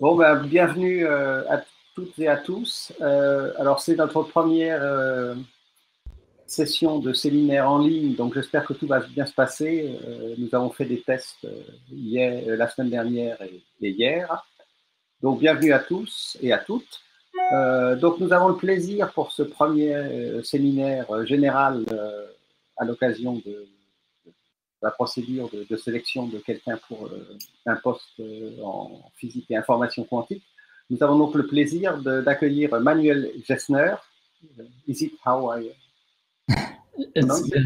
Bon, ben, bienvenue euh, à toutes et à tous. Euh, alors, c'est notre première euh, session de séminaire en ligne, donc j'espère que tout va bien se passer. Nous avons fait des tests hier, la semaine dernière et, et hier. Donc, bienvenue à tous et à toutes. Donc, nous avons le plaisir pour ce premier séminaire général à l'occasion de la procédure de, de sélection de quelqu'un pour euh, un poste euh, en physique et information quantique. Nous avons donc le plaisir d'accueillir Manuel Gessner. Euh, Is it how I It's, uh,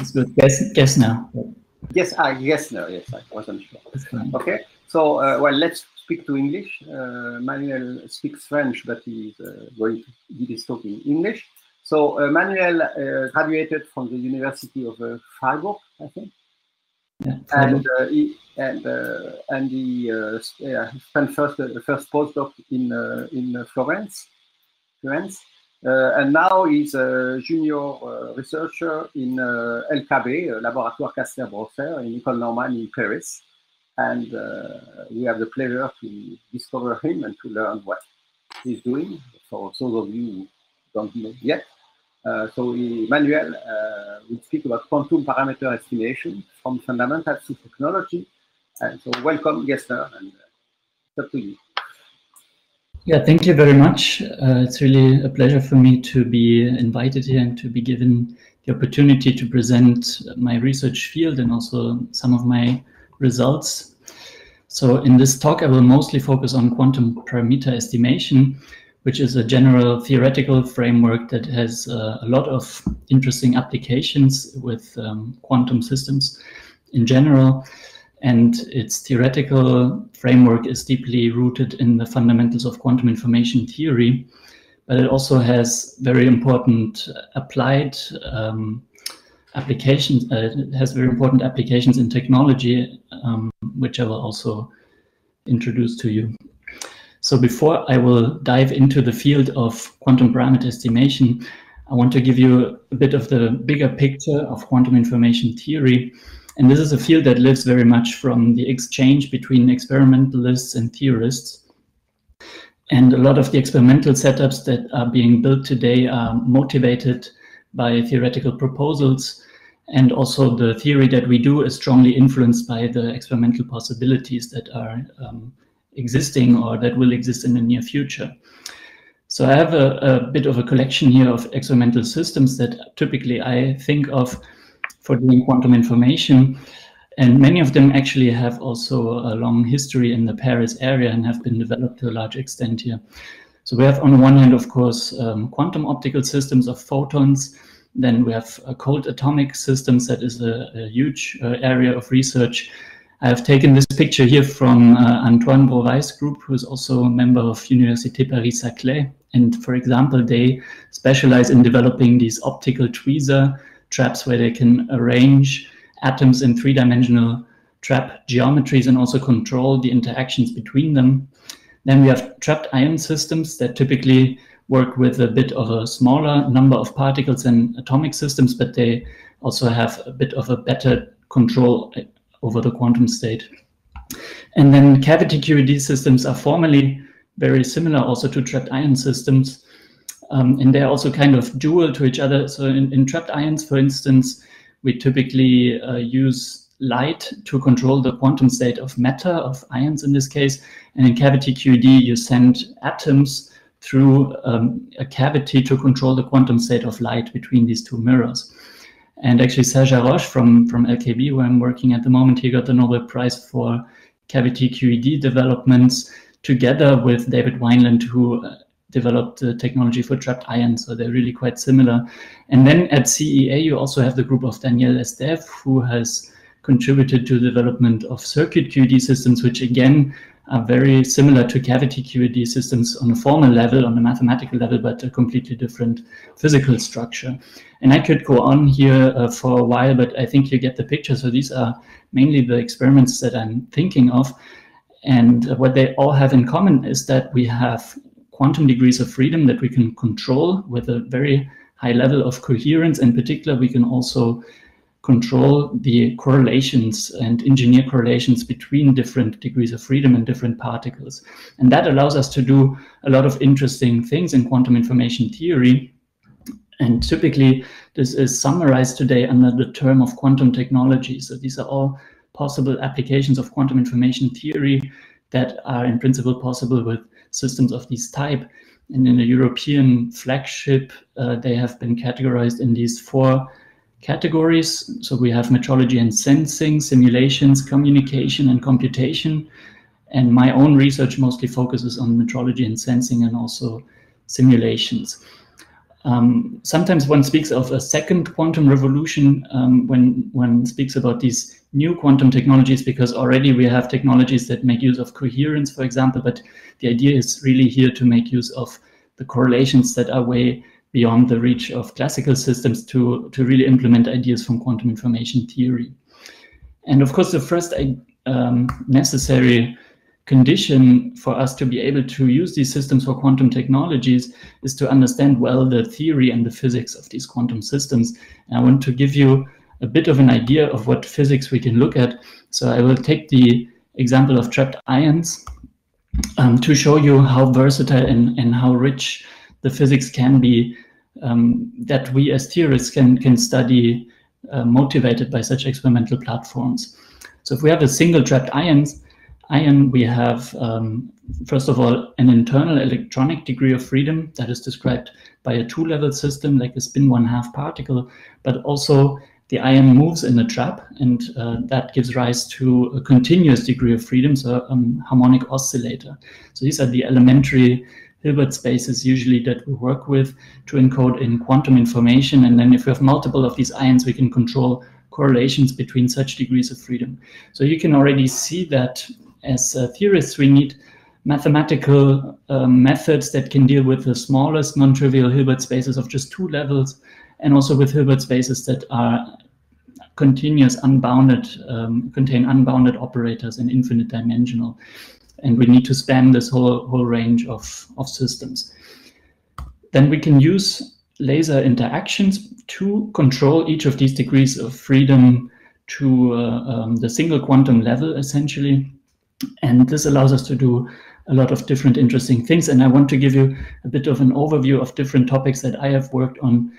it's good. Guess now. Yes, ah, Gessner. Yes, I wasn't sure. Okay, so uh, well, let's speak to English. Uh, Manuel speaks French, but he's uh, going to he is talking English. So uh, Manuel uh, graduated from the University of uh, Freiburg, I think, Yeah, and uh, he and uh, and he uh, yeah, spent first uh, the first postdoc in uh, in Florence, Florence, uh, and now he's a junior uh, researcher in uh, LKB, Laboratoire Kastler Brossel, in École Normale in Paris, and uh, we have the pleasure to discover him and to learn what he's doing. For those of you who don't know yet. Uh, so Emmanuel uh, will speak about quantum parameter estimation from fundamentals to technology. And so welcome, Gessner, and uh, it's up to you. Yeah, thank you very much. Uh, it's really a pleasure for me to be invited here and to be given the opportunity to present my research field and also some of my results. So in this talk, I will mostly focus on quantum parameter estimation, which is a general theoretical framework that has uh, a lot of interesting applications with um, quantum systems in general. and its theoretical framework is deeply rooted in the fundamentals of quantum information theory, but it also has very important applied um, applications. Uh, it has very important applications in technology, um, which I will also introduce to you. So before I will dive into the field of quantum parameter estimation, I want to give you a bit of the bigger picture of quantum information theory and this is a field that lives very much from the exchange between experimentalists and theorists. And a lot of the experimental setups that are being built today are motivated by theoretical proposals. And also the theory that we do is strongly influenced by the experimental possibilities that are um, existing or that will exist in the near future. So I have a, a bit of a collection here of experimental systems that typically I think of for doing quantum information. And many of them actually have also a long history in the Paris area and have been developed to a large extent here. So we have on one hand, of course, um, quantum optical systems of photons. Then we have cold atomic systems. That is a, a huge uh, area of research. I have taken this picture here from uh, Antoine Browaeys' group, who is also a member of Université Paris-Saclay. And for example, they specialize in developing these optical tweezer traps where they can arrange atoms in three-dimensional trap geometries and also control the interactions between them. Then we have trapped ion systems that typically work with a bit of a smaller number of particles than atomic systems, but they also have a bit of a better control over the quantum state. And then cavity QED systems are formally very similar also to trapped ion systems. Um, and they're also kind of dual to each other. So in, in trapped ions, for instance, we typically uh, use light to control the quantum state of matter, of ions in this case. And in cavity QED, you send atoms through um, a cavity to control the quantum state of light between these two mirrors. And actually, Serge Haroche from, from LKB, where I'm working at the moment, he got the Nobel Prize for cavity QED developments together with David Wineland, who uh, developed the technology for trapped ions, so they're really quite similar. And then at CEA, you also have the group of Daniel Estève, who has contributed to the development of circuit QED systems, which again are very similar to cavity QED systems on a formal level, on a mathematical level, but a completely different physical structure. And I could go on here uh, for a while, but I think you get the picture. So these are mainly the experiments that I'm thinking of. And what they all have in common is that we have quantum degrees of freedom that we can control with a very high level of coherence. In particular, we can also control the correlations and engineer correlations between different degrees of freedom and different particles. And that allows us to do a lot of interesting things in quantum information theory. And typically, this is summarized today under the term of quantum technology. So these are all possible applications of quantum information theory that are in principle possible with systems of this type. And in the European flagship, uh, they have been categorized in these four categories. So we have metrology and sensing, simulations, communication, and computation. And my own research mostly focuses on metrology and sensing and also simulations. Um, sometimes one speaks of a second quantum revolution um, when one speaks about these new quantum technologies because already we have technologies that make use of coherence, for example, but the idea is really here to make use of the correlations that are way beyond the reach of classical systems to, to really implement ideas from quantum information theory. And of course, the first um, necessary condition for us to be able to use these systems for quantum technologies is to understand well the theory and the physics of these quantum systems. And I want to give you a bit of an idea of what physics we can look at. So I will take the example of trapped ions um, to show you how versatile and, and how rich the physics can be um, that we as theorists can, can study uh, motivated by such experimental platforms. So if we have a single trapped ions, ion, we have, um, first of all, an internal electronic degree of freedom that is described by a two-level system like a spin one-half particle, but also the ion moves in the trap, and uh, that gives rise to a continuous degree of freedom, so a um, harmonic oscillator. So these are the elementary Hilbert spaces usually that we work with to encode in quantum information. And then if we have multiple of these ions, we can control correlations between such degrees of freedom. So you can already see that as uh, theorists, we need mathematical uh, methods that can deal with the smallest non-trivial Hilbert spaces of just two levels, and also with Hilbert spaces that are continuous, unbounded, um, contain unbounded operators and infinite dimensional and we need to span this whole whole range of, of systems. Then we can use laser interactions to control each of these degrees of freedom to uh, um, the single quantum level, essentially. And this allows us to do a lot of different interesting things. And I want to give you a bit of an overview of different topics that I have worked on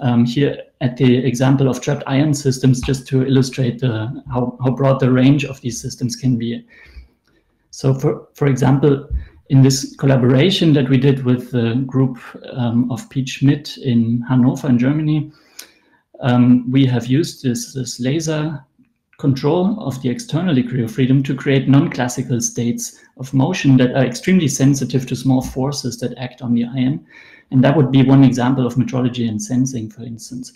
um, here at the example of trapped ion systems, just to illustrate the, how, how broad the range of these systems can be. So for, for example, in this collaboration that we did with the group um, of Piet Schmidt in Hanover in Germany, um, we have used this, this laser control of the external degree of freedom to create non-classical states of motion that are extremely sensitive to small forces that act on the ion. And that would be one example of metrology and sensing, for instance.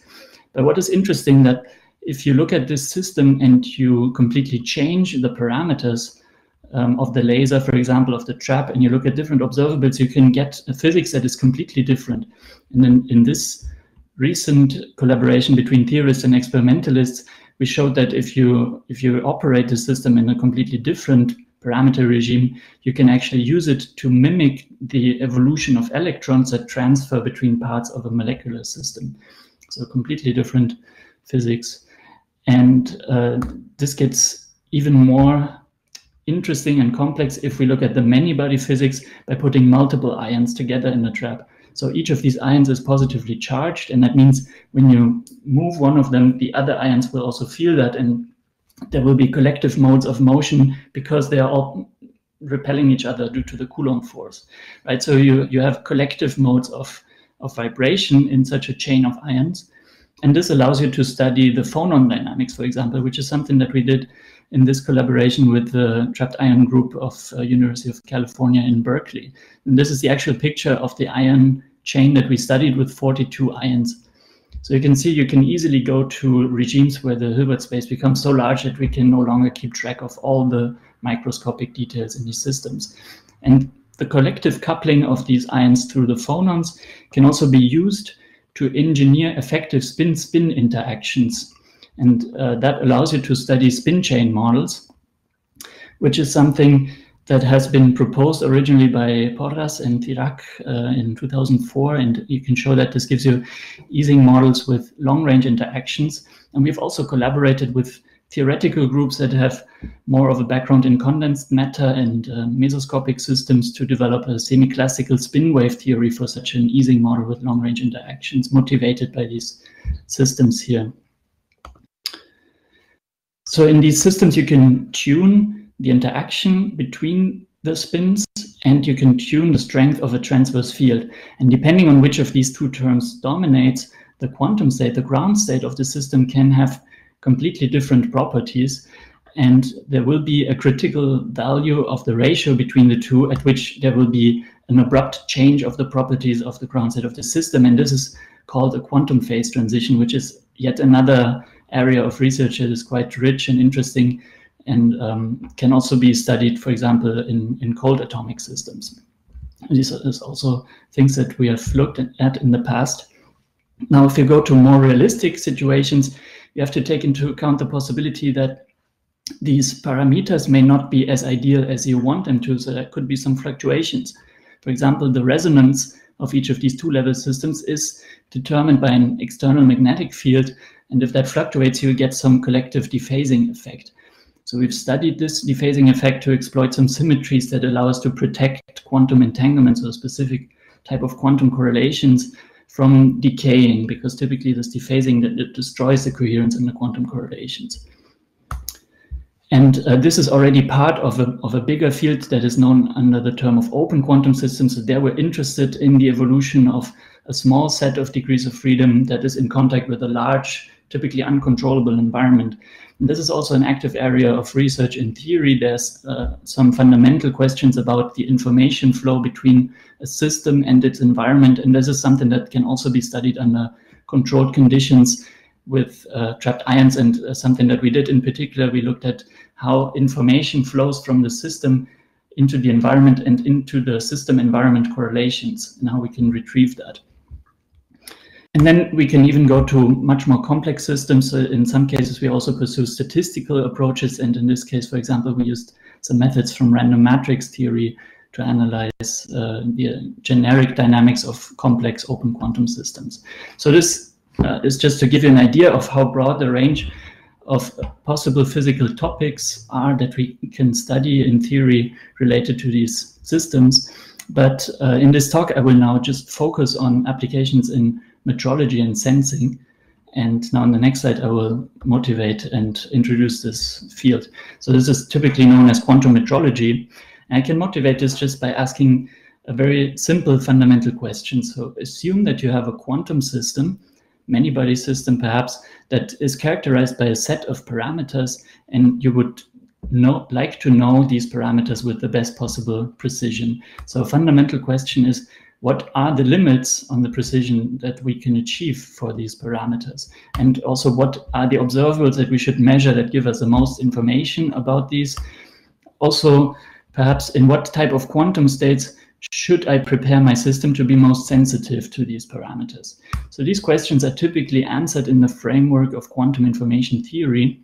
But what is interesting that if you look at this system and you completely change the parameters, um, of the laser, for example, of the trap, and you look at different observables, you can get a physics that is completely different. And then in this recent collaboration between theorists and experimentalists, we showed that if you if you operate the system in a completely different parameter regime, you can actually use it to mimic the evolution of electrons that transfer between parts of a molecular system. So completely different physics. And uh, this gets even more interesting and complex if we look at the many-body physics by putting multiple ions together in a trap. So each of these ions is positively charged, and that means when you move one of them, the other ions will also feel that, and there will be collective modes of motion because they are all repelling each other due to the Coulomb force, right? So you, you have collective modes of, of vibration in such a chain of ions. And this allows you to study the phonon dynamics, for example, which is something that we did in this collaboration with the trapped ion group of uh, University of California in Berkeley. And this is the actual picture of the ion chain that we studied with 42 ions. So you can see you can easily go to regimes where the Hilbert space becomes so large that we can no longer keep track of all the microscopic details in these systems. And the collective coupling of these ions through the phonons can also be used to engineer effective spin-spin interactions and uh, that allows you to study spin chain models, which is something that has been proposed originally by Porras and Cirac uh, in 2004. And you can show that this gives you Ising models with long range interactions. And we've also collaborated with theoretical groups that have more of a background in condensed matter and uh, mesoscopic systems to develop a semi-classical spin wave theory for such an Ising model with long range interactions motivated by these systems here. So in these systems, you can tune the interaction between the spins and you can tune the strength of a transverse field. And depending on which of these two terms dominates, the quantum state, the ground state of the system can have completely different properties. And there will be a critical value of the ratio between the two at which there will be an abrupt change of the properties of the ground state of the system. And this is called a quantum phase transition, which is yet another area of research that is quite rich and interesting and um, can also be studied, for example, in, in cold atomic systems. These are also things that we have looked at in the past. Now, if you go to more realistic situations, you have to take into account the possibility that these parameters may not be as ideal as you want them to, so there could be some fluctuations. For example, the resonance of each of these two-level systems is determined by an external magnetic field, and if that fluctuates, you get some collective dephasing effect. So we've studied this dephasing effect to exploit some symmetries that allow us to protect quantum entanglements or specific type of quantum correlations from decaying, because typically this dephasing that destroys the coherence in the quantum correlations. And uh, this is already part of a, of a bigger field that is known under the term of open quantum systems. So there we're interested in the evolution of a small set of degrees of freedom that is in contact with a large, typically uncontrollable environment. And this is also an active area of research in theory. There's uh, some fundamental questions about the information flow between a system and its environment. And this is something that can also be studied under controlled conditions with uh, trapped ions. And uh, something that we did in particular, we looked at how information flows from the system into the environment and into the system environment correlations and how we can retrieve that. And then we can even go to much more complex systems. in some cases, we also pursue statistical approaches. And in this case, for example, we used some methods from random matrix theory to analyze uh, the generic dynamics of complex open quantum systems. So this uh, is just to give you an idea of how broad the range of possible physical topics are that we can study in theory related to these systems. But uh, in this talk, I will now just focus on applications in metrology and sensing. And now on the next slide, I will motivate and introduce this field. So this is typically known as quantum metrology. And I can motivate this just by asking a very simple fundamental question. So assume that you have a quantum system, many body system perhaps, that is characterized by a set of parameters, and you would know, like to know these parameters with the best possible precision. So a fundamental question is, what are the limits on the precision that we can achieve for these parameters? And also what are the observables that we should measure that give us the most information about these? Also, perhaps in what type of quantum states should I prepare my system to be most sensitive to these parameters? So these questions are typically answered in the framework of quantum information theory.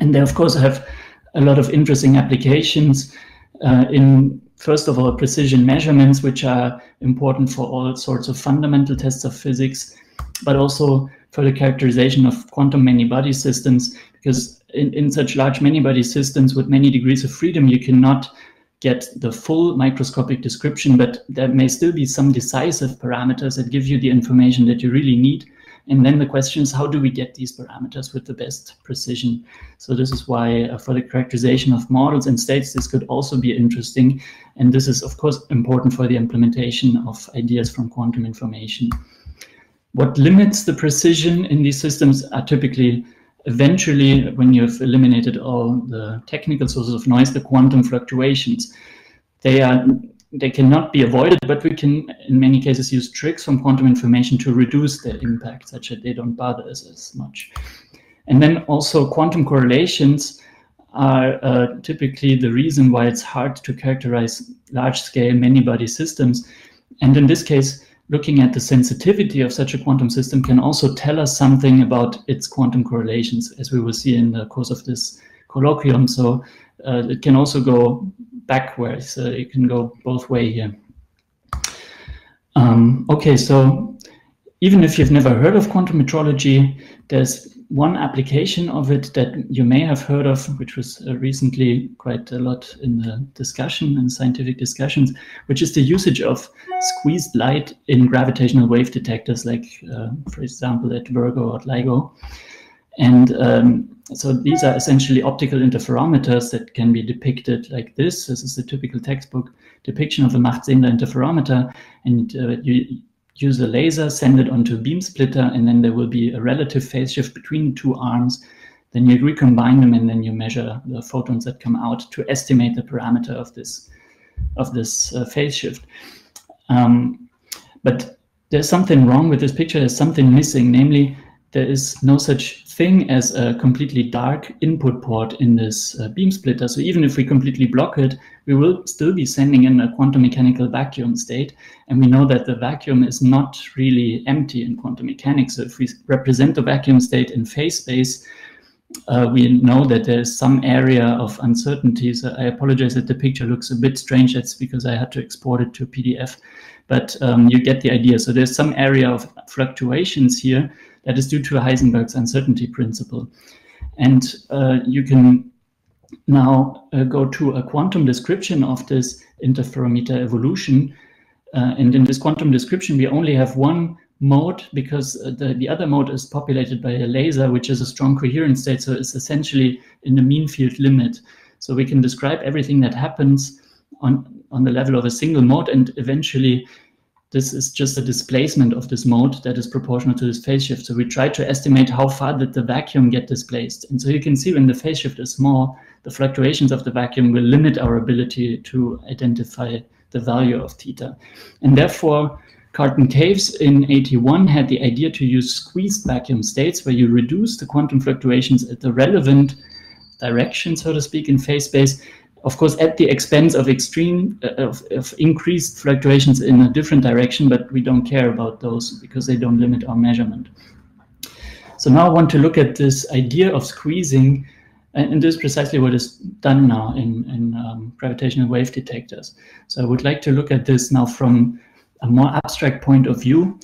And they, of course, have a lot of interesting applications uh, in first of all, precision measurements, which are important for all sorts of fundamental tests of physics, but also for the characterization of quantum many-body systems, because in, in such large many-body systems with many degrees of freedom, you cannot get the full microscopic description, but there may still be some decisive parameters that give you the information that you really need and then the question is, how do we get these parameters with the best precision? So this is why uh, for the characterization of models and states, this could also be interesting. And this is, of course, important for the implementation of ideas from quantum information. What limits the precision in these systems are typically eventually, when you've eliminated all the technical sources of noise, the quantum fluctuations. They are they cannot be avoided, but we can, in many cases, use tricks from quantum information to reduce their impact, such that they don't bother us as much. And then also quantum correlations are uh, typically the reason why it's hard to characterize large-scale many-body systems. And in this case, looking at the sensitivity of such a quantum system can also tell us something about its quantum correlations, as we will see in the course of this colloquium. So uh, it can also go backwards. So you can go both way here. Um, okay, so even if you've never heard of quantum metrology, there's one application of it that you may have heard of, which was uh, recently quite a lot in the discussion and scientific discussions, which is the usage of squeezed light in gravitational wave detectors, like, uh, for example, at Virgo or LIGO. And um, so these are essentially optical interferometers that can be depicted like this. This is a typical textbook depiction of a Mach-Zehnder interferometer. And uh, you use a laser, send it onto a beam splitter, and then there will be a relative phase shift between two arms. Then you recombine them, and then you measure the photons that come out to estimate the parameter of this of this uh, phase shift. Um, but there's something wrong with this picture. There's something missing, namely there is no such thing as a completely dark input port in this uh, beam splitter. So even if we completely block it, we will still be sending in a quantum mechanical vacuum state. And we know that the vacuum is not really empty in quantum mechanics. So if we represent the vacuum state in phase space, uh, we know that there's some area of uncertainty. So I apologize that the picture looks a bit strange. That's because I had to export it to PDF. But um, you get the idea. So there's some area of fluctuations here that is due to Heisenberg's uncertainty principle. And uh, you can now uh, go to a quantum description of this interferometer evolution. Uh, and in this quantum description, we only have one mode because uh, the, the other mode is populated by a laser, which is a strong coherent state. So it's essentially in the mean field limit. So we can describe everything that happens on, on the level of a single mode and eventually this is just a displacement of this mode that is proportional to this phase shift. So we try to estimate how far did the vacuum get displaced. And so you can see when the phase shift is small, the fluctuations of the vacuum will limit our ability to identify the value of theta. And therefore, Carlton Caves in 81 had the idea to use squeezed vacuum states where you reduce the quantum fluctuations at the relevant direction, so to speak, in phase space of course, at the expense of extreme uh, of, of, increased fluctuations in a different direction, but we don't care about those because they don't limit our measurement. So now I want to look at this idea of squeezing, and, and this is precisely what is done now in, in um, gravitational wave detectors. So I would like to look at this now from a more abstract point of view.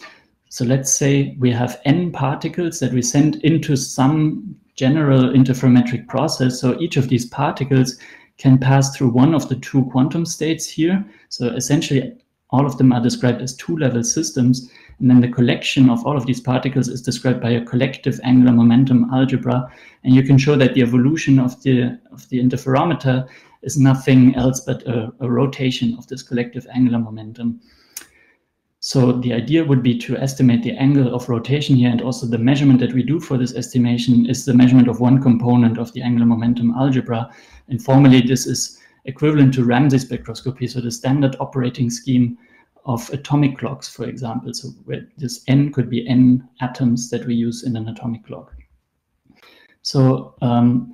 So let's say we have n particles that we send into some general interferometric process. So each of these particles can pass through one of the two quantum states here. So essentially, all of them are described as two-level systems. And then the collection of all of these particles is described by a collective angular momentum algebra. And you can show that the evolution of the, of the interferometer is nothing else but a, a rotation of this collective angular momentum. So the idea would be to estimate the angle of rotation here, and also the measurement that we do for this estimation is the measurement of one component of the angular momentum algebra. And formally, this is equivalent to Ramsey spectroscopy, so the standard operating scheme of atomic clocks, for example. So where this n could be n atoms that we use in an atomic clock. So um,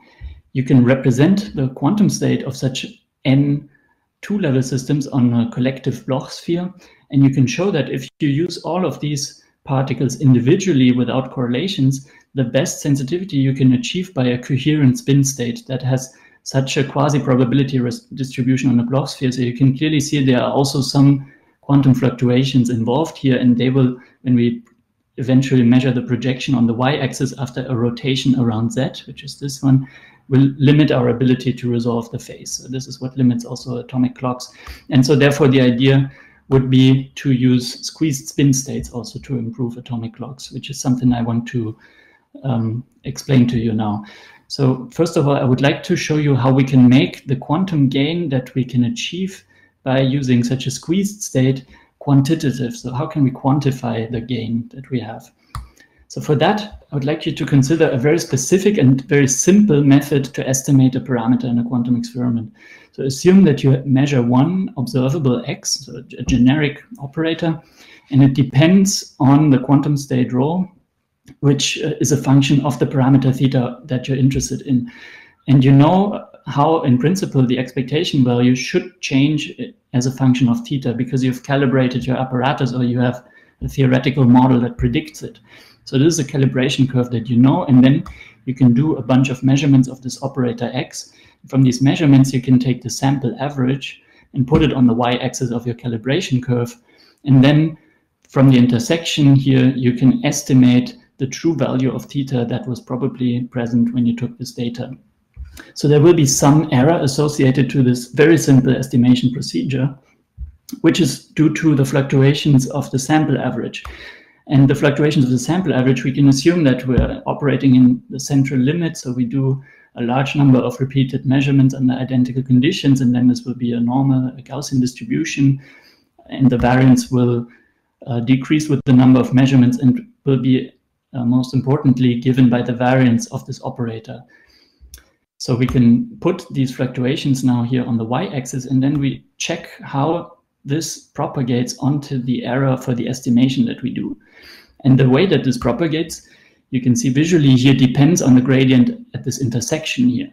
you can represent the quantum state of such n two-level systems on a collective Bloch sphere. And you can show that if you use all of these particles individually without correlations, the best sensitivity you can achieve by a coherent spin state that has such a quasi-probability distribution on the Bloch sphere. So you can clearly see there are also some quantum fluctuations involved here, and they will, when we eventually measure the projection on the y-axis after a rotation around z, which is this one, will limit our ability to resolve the phase. So this is what limits also atomic clocks. And so therefore the idea would be to use squeezed spin states also to improve atomic clocks, which is something I want to um, explain to you now. So first of all, I would like to show you how we can make the quantum gain that we can achieve by using such a squeezed state quantitative. So how can we quantify the gain that we have? So for that, I would like you to consider a very specific and very simple method to estimate a parameter in a quantum experiment. So assume that you measure one observable x, so a generic operator, and it depends on the quantum state rho which uh, is a function of the parameter theta that you're interested in. And you know how, in principle, the expectation value should change as a function of theta because you've calibrated your apparatus or you have a theoretical model that predicts it. So this is a calibration curve that you know, and then you can do a bunch of measurements of this operator x. From these measurements, you can take the sample average and put it on the y-axis of your calibration curve. And then from the intersection here, you can estimate the true value of theta that was probably present when you took this data. So there will be some error associated to this very simple estimation procedure, which is due to the fluctuations of the sample average. And the fluctuations of the sample average, we can assume that we're operating in the central limit. So we do a large number of repeated measurements under identical conditions, and then this will be a normal Gaussian distribution, and the variance will uh, decrease with the number of measurements and will be uh, most importantly given by the variance of this operator. So we can put these fluctuations now here on the y-axis, and then we check how this propagates onto the error for the estimation that we do. And the way that this propagates, you can see visually here depends on the gradient at this intersection here.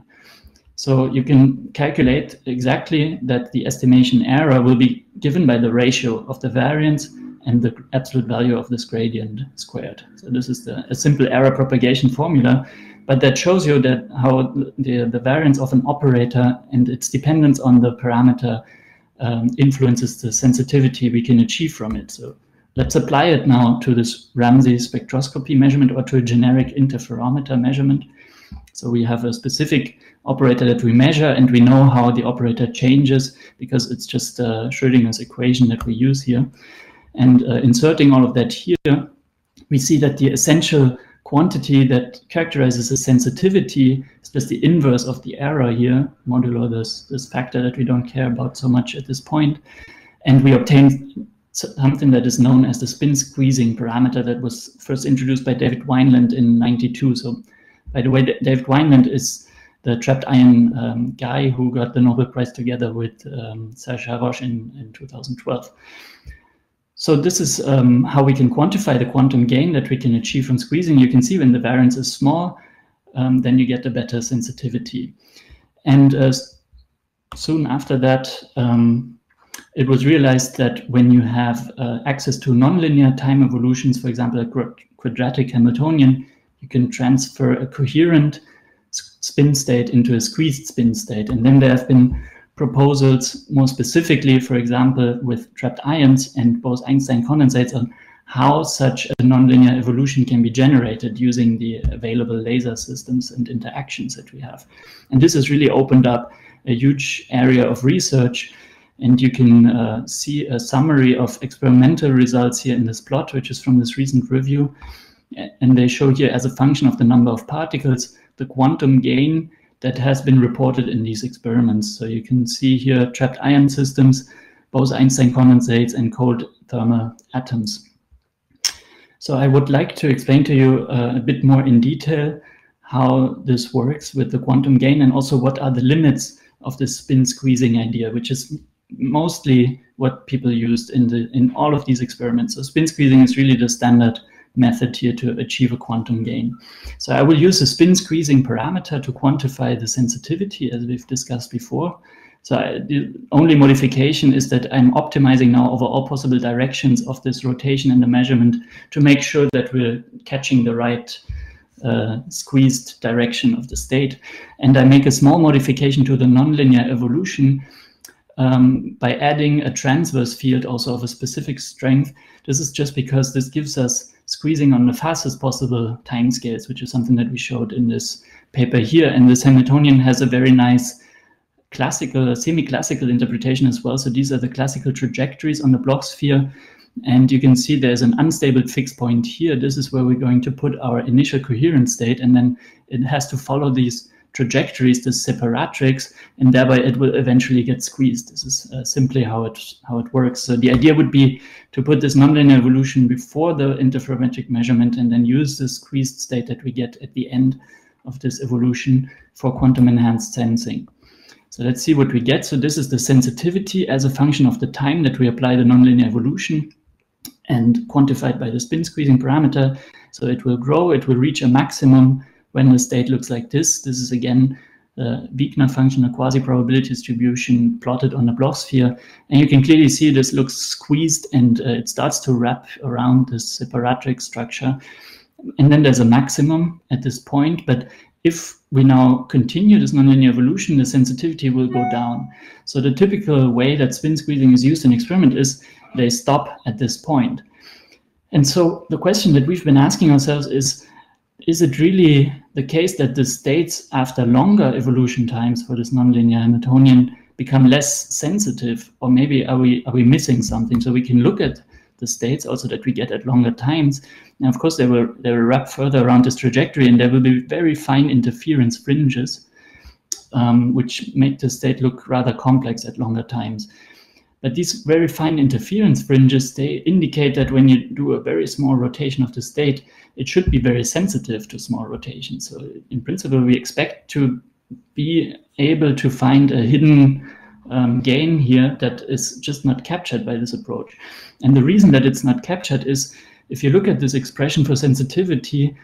So you can calculate exactly that the estimation error will be given by the ratio of the variance and the absolute value of this gradient squared. So this is the, a simple error propagation formula, but that shows you that how the, the variance of an operator and its dependence on the parameter um, influences the sensitivity we can achieve from it. So let's apply it now to this Ramsey spectroscopy measurement or to a generic interferometer measurement. So we have a specific operator that we measure and we know how the operator changes because it's just uh, Schrödinger's equation that we use here. And uh, inserting all of that here, we see that the essential quantity that characterizes the sensitivity is just the inverse of the error here, modulo this, this factor that we don't care about so much at this point. And we obtain something that is known as the spin squeezing parameter that was first introduced by David Wineland in 92. So by the way, David Wineland is the trapped ion um, guy who got the Nobel Prize together with um, Serge Haroche in, in 2012. So this is um, how we can quantify the quantum gain that we can achieve from squeezing. You can see when the variance is small, um, then you get a better sensitivity. And uh, soon after that, um, it was realized that when you have uh, access to nonlinear time evolutions, for example, a quadratic Hamiltonian, you can transfer a coherent spin state into a squeezed spin state. And then there have been proposals more specifically, for example, with trapped ions and Bose-Einstein condensates on how such a nonlinear evolution can be generated using the available laser systems and interactions that we have. And this has really opened up a huge area of research. And you can uh, see a summary of experimental results here in this plot, which is from this recent review. And they show here as a function of the number of particles, the quantum gain that has been reported in these experiments. So you can see here trapped ion systems, Bose-Einstein condensates, and cold thermal atoms. So I would like to explain to you uh, a bit more in detail how this works with the quantum gain and also what are the limits of the spin squeezing idea, which is mostly what people used in the in all of these experiments. So spin squeezing is really the standard method here to achieve a quantum gain. So I will use a spin squeezing parameter to quantify the sensitivity as we've discussed before. So I, the only modification is that I'm optimizing now over all possible directions of this rotation and the measurement to make sure that we're catching the right uh, squeezed direction of the state. And I make a small modification to the nonlinear evolution um, by adding a transverse field also of a specific strength. This is just because this gives us squeezing on the fastest possible timescales, which is something that we showed in this paper here. And this Hamiltonian has a very nice classical, semi-classical interpretation as well. So these are the classical trajectories on the Bloch sphere. And you can see there's an unstable fixed point here. This is where we're going to put our initial coherent state, and then it has to follow these trajectories, the separatrix, and thereby it will eventually get squeezed. This is uh, simply how it how it works. So the idea would be to put this nonlinear evolution before the interferometric measurement and then use the squeezed state that we get at the end of this evolution for quantum enhanced sensing. So let's see what we get. So this is the sensitivity as a function of the time that we apply the nonlinear evolution and quantified by the spin squeezing parameter. So it will grow, it will reach a maximum when the state looks like this. This is again a Wigner function, a quasi-probability distribution plotted on a Bloch sphere. And you can clearly see this looks squeezed and uh, it starts to wrap around this separatrix structure. and then there's a maximum at this point. But if we now continue this nonlinear evolution, the sensitivity will go down. So the typical way that spin squeezing is used in experiment is they stop at this point. And so the question that we've been asking ourselves is, is it really the case that the states after longer evolution times for this nonlinear Hamiltonian become less sensitive, or maybe are we are we missing something? So we can look at the states also that we get at longer times. Now, of course, they will they will wrap further around this trajectory, and there will be very fine interference fringes, um, which make the state look rather complex at longer times. But these very fine interference fringes, they indicate that when you do a very small rotation of the state, it should be very sensitive to small rotations. So in principle, we expect to be able to find a hidden um, gain here that is just not captured by this approach. And the reason that it's not captured is if you look at this expression for sensitivity,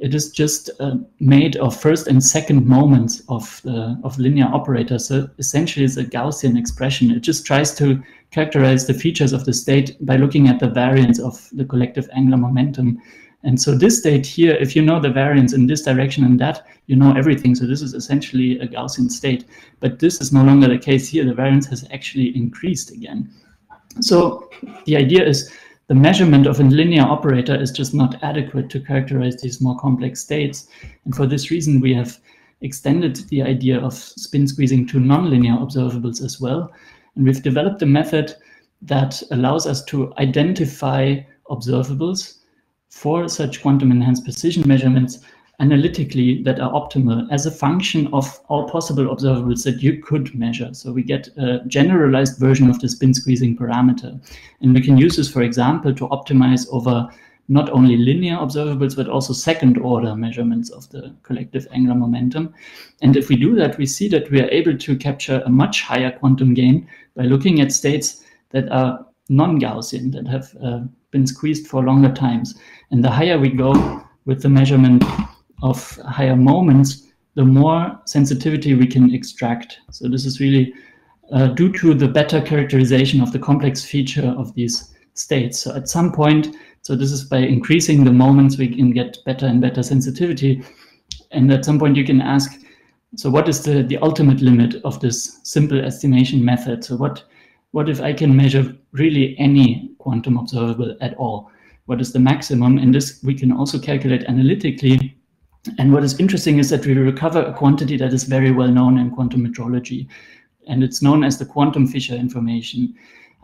it is just uh, made of first and second moments of the of linear operators. So essentially, it's a Gaussian expression. It just tries to characterize the features of the state by looking at the variance of the collective angular momentum. And so this state here, if you know the variance in this direction and that, you know everything. So this is essentially a Gaussian state. But this is no longer the case here. The variance has actually increased again. So the idea is the measurement of a linear operator is just not adequate to characterize these more complex states. And for this reason, we have extended the idea of spin squeezing to nonlinear observables as well. And we've developed a method that allows us to identify observables for such quantum enhanced precision measurements analytically that are optimal as a function of all possible observables that you could measure. So we get a generalized version of the spin squeezing parameter. And we can use this, for example, to optimize over not only linear observables, but also second order measurements of the collective angular momentum. And if we do that, we see that we are able to capture a much higher quantum gain by looking at states that are non-Gaussian, that have uh, been squeezed for longer times. And the higher we go with the measurement of higher moments, the more sensitivity we can extract. So this is really uh, due to the better characterization of the complex feature of these states. So at some point, so this is by increasing the moments, we can get better and better sensitivity. And at some point you can ask, so what is the, the ultimate limit of this simple estimation method? So what, what if I can measure really any quantum observable at all? What is the maximum? And this we can also calculate analytically and what is interesting is that we recover a quantity that is very well known in quantum metrology, and it's known as the quantum Fisher information.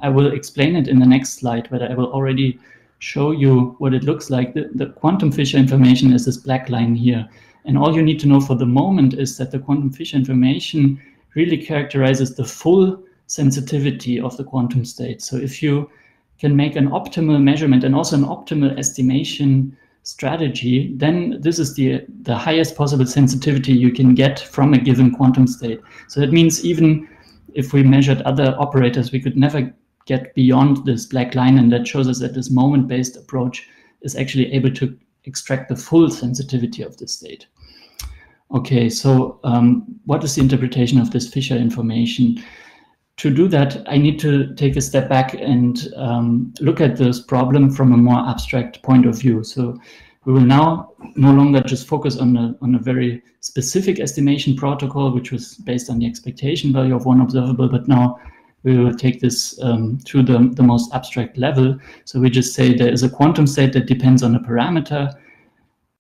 I will explain it in the next slide, but I will already show you what it looks like. The, the quantum Fisher information is this black line here. And all you need to know for the moment is that the quantum Fisher information really characterizes the full sensitivity of the quantum state. So if you can make an optimal measurement and also an optimal estimation strategy, then this is the, the highest possible sensitivity you can get from a given quantum state. So that means even if we measured other operators, we could never get beyond this black line. And that shows us that this moment-based approach is actually able to extract the full sensitivity of the state. Okay, so um, what is the interpretation of this Fisher information? To do that, I need to take a step back and um, look at this problem from a more abstract point of view. So we will now no longer just focus on a, on a very specific estimation protocol, which was based on the expectation value of one observable, but now we will take this um, to the, the most abstract level. So we just say there is a quantum state that depends on a parameter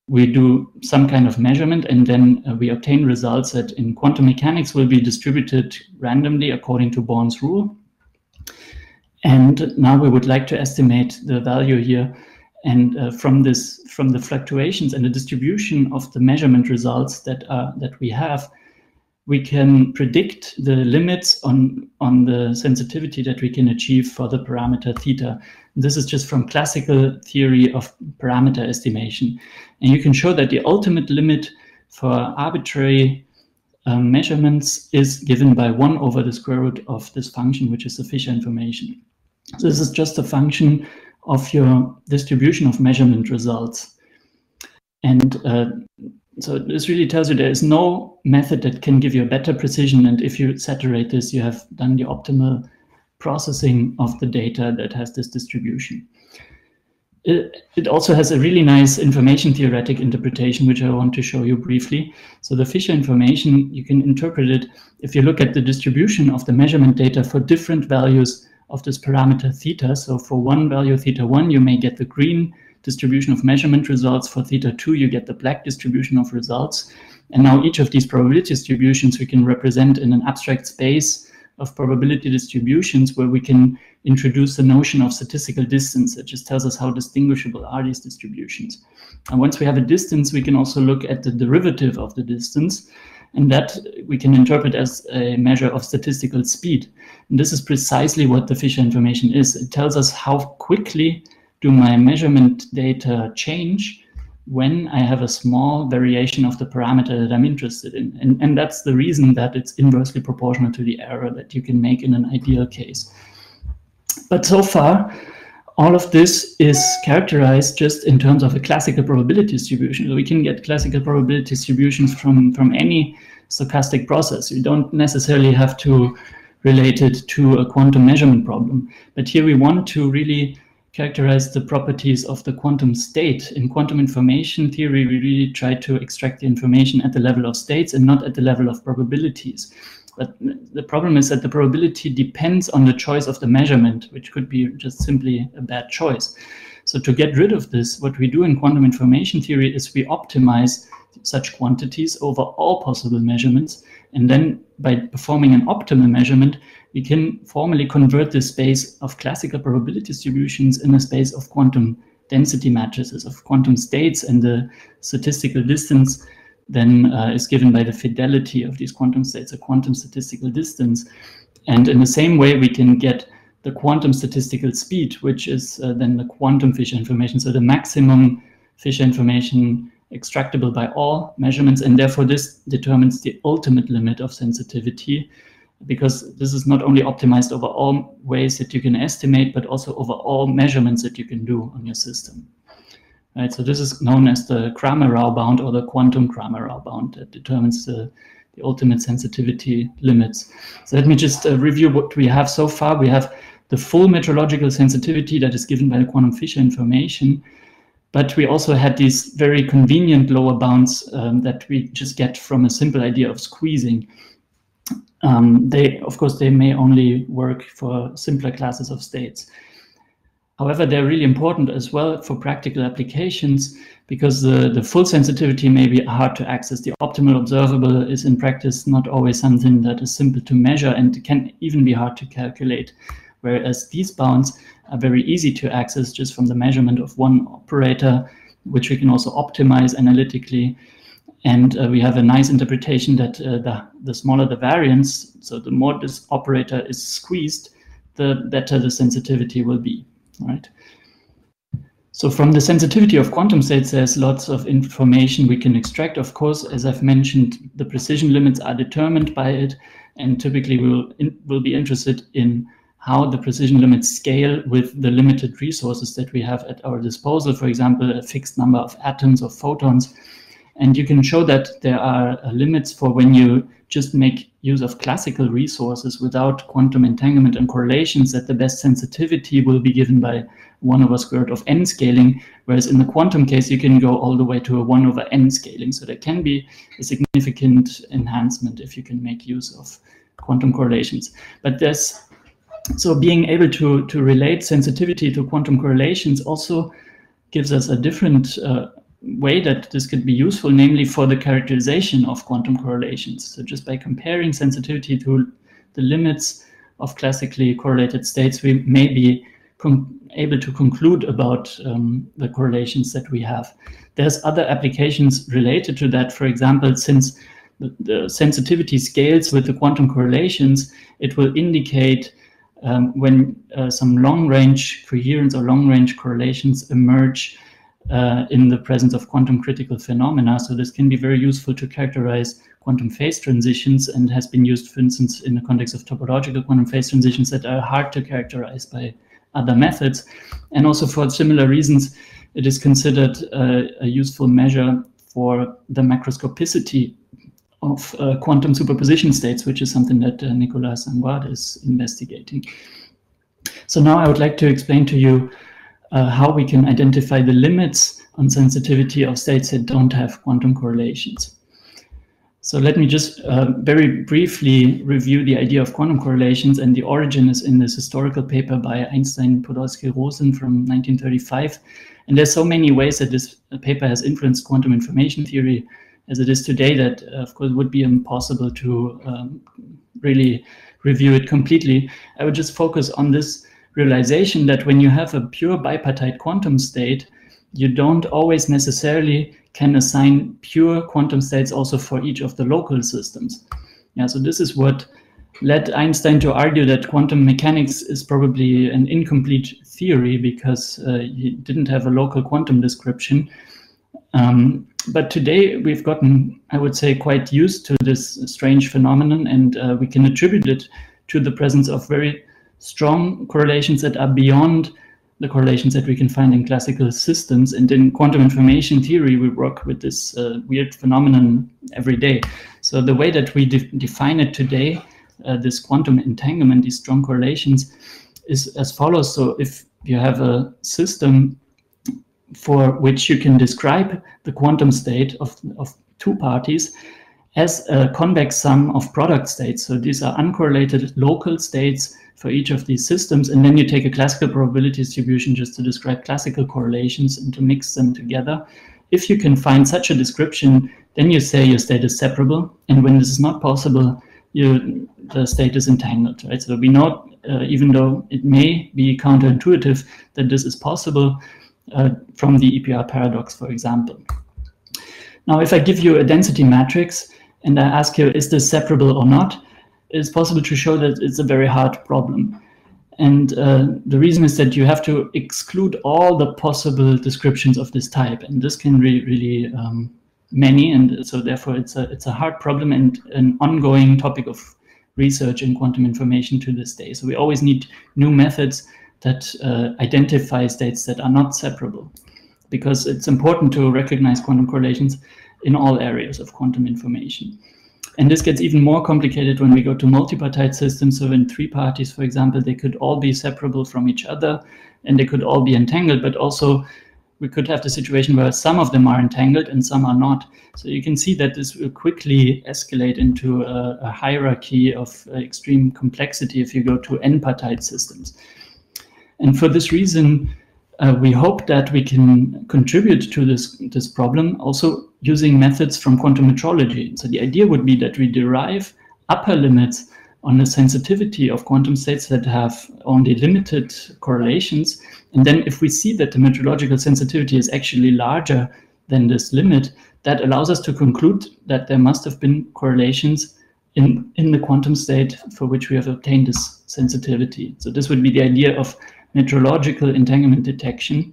we do some kind of measurement and then uh, we obtain results that in quantum mechanics will be distributed randomly according to Born's rule. And now we would like to estimate the value here. And uh, from this, from the fluctuations and the distribution of the measurement results that are that we have, we can predict the limits on, on the sensitivity that we can achieve for the parameter theta. This is just from classical theory of parameter estimation. And you can show that the ultimate limit for arbitrary um, measurements is given by 1 over the square root of this function, which is the Fisher information. So this is just a function of your distribution of measurement results. And uh, so this really tells you there is no method that can give you a better precision. And if you saturate this, you have done the optimal processing of the data that has this distribution. It, it also has a really nice information theoretic interpretation, which I want to show you briefly. So the Fisher information, you can interpret it if you look at the distribution of the measurement data for different values of this parameter theta. So for one value theta 1, you may get the green distribution of measurement results. For theta 2, you get the black distribution of results. And now each of these probability distributions we can represent in an abstract space of probability distributions where we can introduce the notion of statistical distance. It just tells us how distinguishable are these distributions. And once we have a distance, we can also look at the derivative of the distance. And that we can interpret as a measure of statistical speed. And this is precisely what the Fisher information is. It tells us how quickly do my measurement data change when I have a small variation of the parameter that I'm interested in. And, and that's the reason that it's inversely proportional to the error that you can make in an ideal case. But so far, all of this is characterized just in terms of a classical probability distribution. So we can get classical probability distributions from, from any stochastic process. You don't necessarily have to relate it to a quantum measurement problem. But here we want to really characterize the properties of the quantum state. In quantum information theory, we really try to extract the information at the level of states and not at the level of probabilities. But the problem is that the probability depends on the choice of the measurement, which could be just simply a bad choice. So to get rid of this, what we do in quantum information theory is we optimize such quantities over all possible measurements. And then by performing an optimal measurement, we can formally convert the space of classical probability distributions in a space of quantum density matrices, of quantum states, and the statistical distance then uh, is given by the fidelity of these quantum states, a quantum statistical distance. And in the same way, we can get the quantum statistical speed, which is uh, then the quantum Fisher information, so the maximum Fisher information extractable by all measurements, and therefore this determines the ultimate limit of sensitivity, because this is not only optimized over all ways that you can estimate, but also over all measurements that you can do on your system. Right, so this is known as the Cramer-Rao bound or the quantum Cramer-Rao bound that determines the, the ultimate sensitivity limits. So let me just uh, review what we have so far. We have the full metrological sensitivity that is given by the quantum Fisher information, but we also had these very convenient lower bounds um, that we just get from a simple idea of squeezing. Um, they, of course, they may only work for simpler classes of states. However, they're really important as well for practical applications because the, the full sensitivity may be hard to access. The optimal observable is in practice not always something that is simple to measure and can even be hard to calculate. Whereas these bounds are very easy to access just from the measurement of one operator, which we can also optimize analytically. And uh, we have a nice interpretation that uh, the, the smaller the variance, so the more this operator is squeezed, the better the sensitivity will be, right? So from the sensitivity of quantum states, there's lots of information we can extract. Of course, as I've mentioned, the precision limits are determined by it, and typically we'll, in, we'll be interested in how the precision limits scale with the limited resources that we have at our disposal, for example, a fixed number of atoms or photons. And you can show that there are uh, limits for when you just make use of classical resources without quantum entanglement and correlations that the best sensitivity will be given by 1 over square root of n scaling, whereas in the quantum case, you can go all the way to a 1 over n scaling. So there can be a significant enhancement if you can make use of quantum correlations. But there's so being able to, to relate sensitivity to quantum correlations also gives us a different uh, way that this could be useful, namely for the characterization of quantum correlations. So just by comparing sensitivity to the limits of classically correlated states, we may be able to conclude about um, the correlations that we have. There's other applications related to that. For example, since the, the sensitivity scales with the quantum correlations, it will indicate um, when uh, some long-range coherence or long-range correlations emerge uh, in the presence of quantum critical phenomena. So this can be very useful to characterize quantum phase transitions and has been used, for instance, in the context of topological quantum phase transitions that are hard to characterize by other methods. And also for similar reasons, it is considered uh, a useful measure for the macroscopicity of uh, quantum superposition states, which is something that uh, Nicolas Sangouard is investigating. So now I would like to explain to you uh, how we can identify the limits on sensitivity of states that don't have quantum correlations. So let me just uh, very briefly review the idea of quantum correlations and the origin is in this historical paper by Einstein, Podolsky, Rosen from 1935. And there's so many ways that this paper has influenced quantum information theory as it is today that, uh, of course, would be impossible to um, really review it completely. I would just focus on this realization that when you have a pure bipartite quantum state, you don't always necessarily can assign pure quantum states also for each of the local systems. Yeah, so this is what led Einstein to argue that quantum mechanics is probably an incomplete theory because uh, he didn't have a local quantum description. Um, but today we've gotten, I would say, quite used to this strange phenomenon, and uh, we can attribute it to the presence of very strong correlations that are beyond the correlations that we can find in classical systems. And in quantum information theory, we work with this uh, weird phenomenon every day. So the way that we de define it today, uh, this quantum entanglement, these strong correlations, is as follows. So if you have a system for which you can describe the quantum state of, of two parties as a convex sum of product states. So these are uncorrelated local states for each of these systems. And then you take a classical probability distribution just to describe classical correlations and to mix them together. If you can find such a description, then you say your state is separable. And when this is not possible, you, the state is entangled, right? So we know, uh, even though it may be counterintuitive, that this is possible uh, from the EPR paradox, for example. Now, if I give you a density matrix and I ask you, is this separable or not? it's possible to show that it's a very hard problem. And uh, the reason is that you have to exclude all the possible descriptions of this type. And this can be really um, many. And so therefore it's a, it's a hard problem and an ongoing topic of research in quantum information to this day. So we always need new methods that uh, identify states that are not separable because it's important to recognize quantum correlations in all areas of quantum information. And this gets even more complicated when we go to multipartite systems. So in three parties, for example, they could all be separable from each other and they could all be entangled, but also we could have the situation where some of them are entangled and some are not. So you can see that this will quickly escalate into a, a hierarchy of uh, extreme complexity if you go to n-partite systems. And for this reason, uh, we hope that we can contribute to this, this problem also using methods from quantum metrology. So the idea would be that we derive upper limits on the sensitivity of quantum states that have only limited correlations. And then if we see that the metrological sensitivity is actually larger than this limit, that allows us to conclude that there must have been correlations in, in the quantum state for which we have obtained this sensitivity. So this would be the idea of metrological entanglement detection,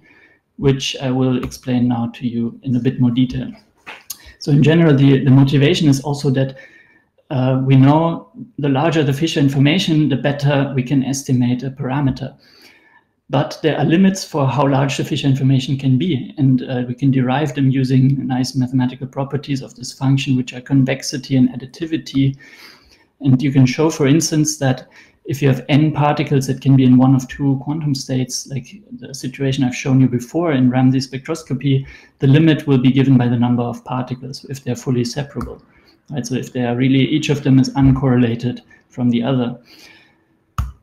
which I will explain now to you in a bit more detail. So in general, the, the motivation is also that uh, we know the larger the Fisher information, the better we can estimate a parameter. But there are limits for how large the Fisher information can be, and uh, we can derive them using nice mathematical properties of this function, which are convexity and additivity. And you can show, for instance, that if you have n particles that can be in one of two quantum states, like the situation I've shown you before in Ramsey spectroscopy, the limit will be given by the number of particles if they're fully separable. Right? So if they are really, each of them is uncorrelated from the other.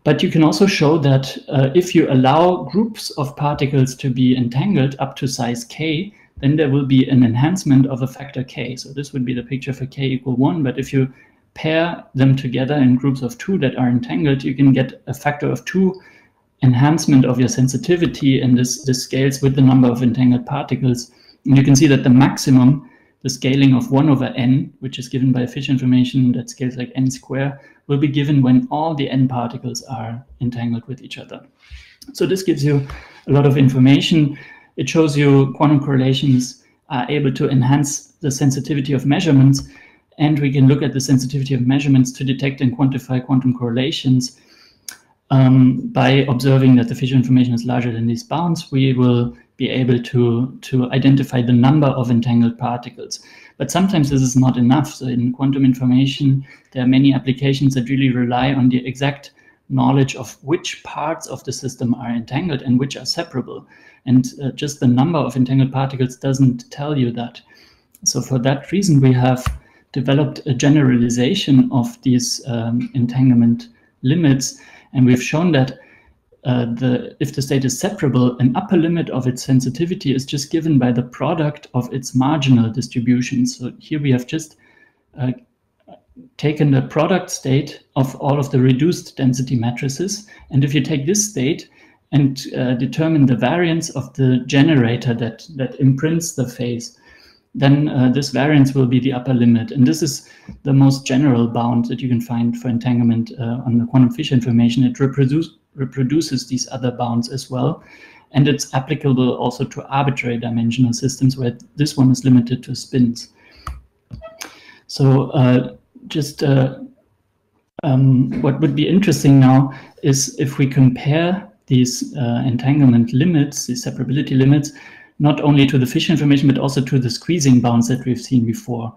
But you can also show that uh, if you allow groups of particles to be entangled up to size k, then there will be an enhancement of a factor k. So this would be the picture for k equal 1. But if you pair them together in groups of two that are entangled, you can get a factor of two enhancement of your sensitivity, and this, this scales with the number of entangled particles. And you can see that the maximum, the scaling of 1 over n, which is given by Fisher information that scales like n square, will be given when all the n particles are entangled with each other. So this gives you a lot of information. It shows you quantum correlations are able to enhance the sensitivity of measurements and we can look at the sensitivity of measurements to detect and quantify quantum correlations. Um, by observing that the Fisher information is larger than these bounds, we will be able to, to identify the number of entangled particles. But sometimes this is not enough. So in quantum information, there are many applications that really rely on the exact knowledge of which parts of the system are entangled and which are separable. And uh, just the number of entangled particles doesn't tell you that. So for that reason, we have developed a generalization of these um, entanglement limits. And we've shown that uh, the if the state is separable, an upper limit of its sensitivity is just given by the product of its marginal distribution. So here we have just uh, taken the product state of all of the reduced density matrices. And if you take this state and uh, determine the variance of the generator that, that imprints the phase, then uh, this variance will be the upper limit. And this is the most general bound that you can find for entanglement uh, on the quantum Fisher information. It reproduce, reproduces these other bounds as well. And it's applicable also to arbitrary dimensional systems where this one is limited to spins. So uh, just uh, um, what would be interesting now is if we compare these uh, entanglement limits, these separability limits, not only to the Fisher information, but also to the squeezing bounds that we've seen before.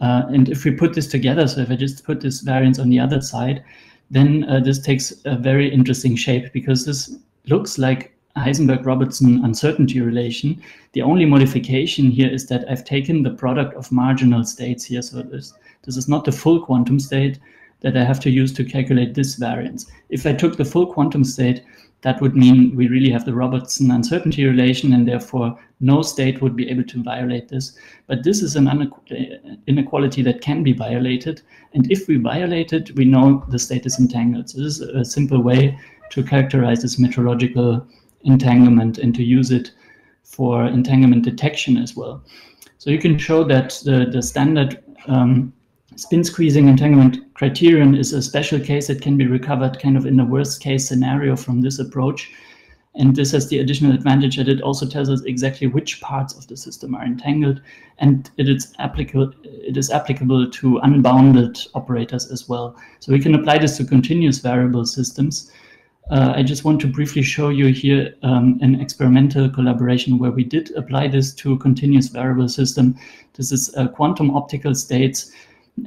Uh, and if we put this together, so if I just put this variance on the other side, then uh, this takes a very interesting shape because this looks like Heisenberg-Robertson uncertainty relation. The only modification here is that I've taken the product of marginal states here. So this, this is not the full quantum state that I have to use to calculate this variance. If I took the full quantum state, that would mean we really have the Robertson uncertainty relation and therefore no state would be able to violate this. But this is an inequality that can be violated. And if we violate it, we know the state is entangled. So this is a simple way to characterize this metrological entanglement and to use it for entanglement detection as well. So you can show that the, the standard um, spin squeezing entanglement criterion is a special case that can be recovered kind of in the worst case scenario from this approach. And this has the additional advantage that it also tells us exactly which parts of the system are entangled, and it is applicable. It is applicable to unbounded operators as well. So we can apply this to continuous variable systems. Uh, I just want to briefly show you here um, an experimental collaboration where we did apply this to a continuous variable system. This is uh, quantum optical states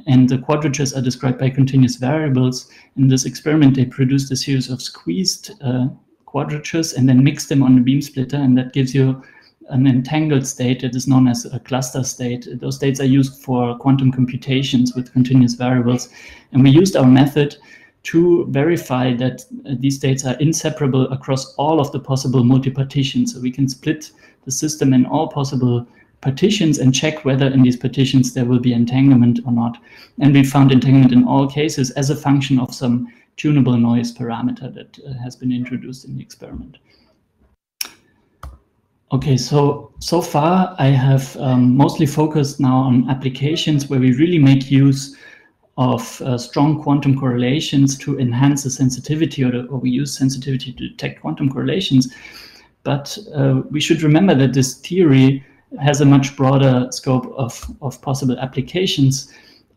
and the quadratures are described by continuous variables. In this experiment, they produced a series of squeezed uh, quadratures and then mixed them on a beam splitter, and that gives you an entangled state that is known as a cluster state. Those states are used for quantum computations with continuous variables. And we used our method to verify that uh, these states are inseparable across all of the possible multi-partitions. So we can split the system in all possible partitions and check whether in these partitions there will be entanglement or not. And we found entanglement in all cases as a function of some tunable noise parameter that uh, has been introduced in the experiment. Okay, so so far I have um, mostly focused now on applications where we really make use of uh, strong quantum correlations to enhance the sensitivity or, the, or, we use sensitivity to detect quantum correlations. But uh, we should remember that this theory has a much broader scope of, of possible applications.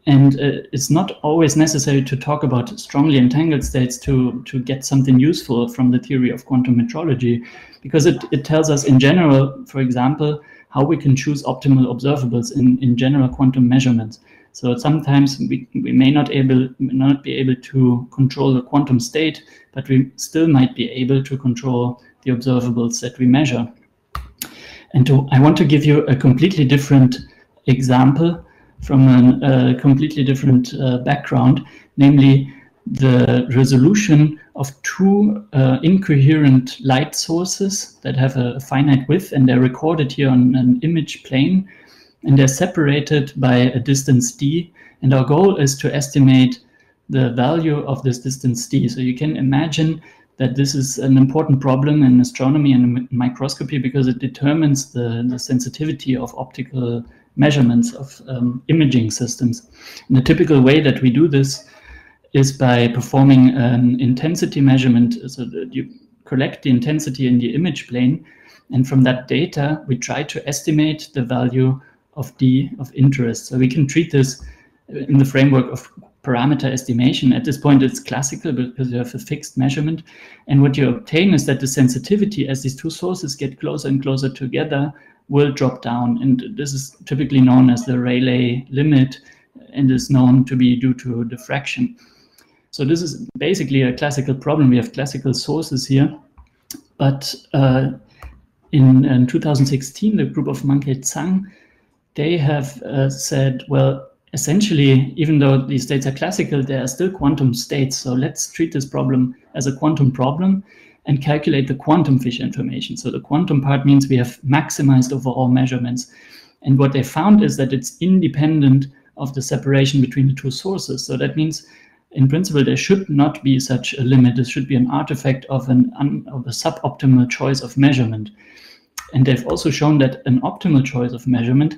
And uh, it's not always necessary to talk about strongly entangled states to, to get something useful from the theory of quantum metrology, because it, it tells us in general, for example, how we can choose optimal observables in, in general quantum measurements. So sometimes we, we may not able not be able to control the quantum state, but we still might be able to control the observables that we measure. And to, I want to give you a completely different example from a completely different uh, background, namely the resolution of two uh, incoherent light sources that have a finite width and they're recorded here on an image plane and they're separated by a distance d and our goal is to estimate the value of this distance d. So you can imagine that this is an important problem in astronomy and microscopy because it determines the, the sensitivity of optical measurements of um, imaging systems. And the typical way that we do this is by performing an intensity measurement. So that you collect the intensity in the image plane, and from that data, we try to estimate the value of d of interest. So we can treat this in the framework of parameter estimation. At this point, it's classical because you have a fixed measurement. And what you obtain is that the sensitivity as these two sources get closer and closer together will drop down. And this is typically known as the Rayleigh limit and is known to be due to diffraction. So this is basically a classical problem. We have classical sources here, but uh, in, in, 2016, the group of Mankei Tsang, they have uh, said, well, essentially, even though these states are classical, they are still quantum states. So let's treat this problem as a quantum problem and calculate the quantum Fisher information. So the quantum part means we have maximized over all measurements. And what they found is that it's independent of the separation between the two sources. So that means in principle, there should not be such a limit. This should be an artifact of, an of a suboptimal choice of measurement. And they've also shown that an optimal choice of measurement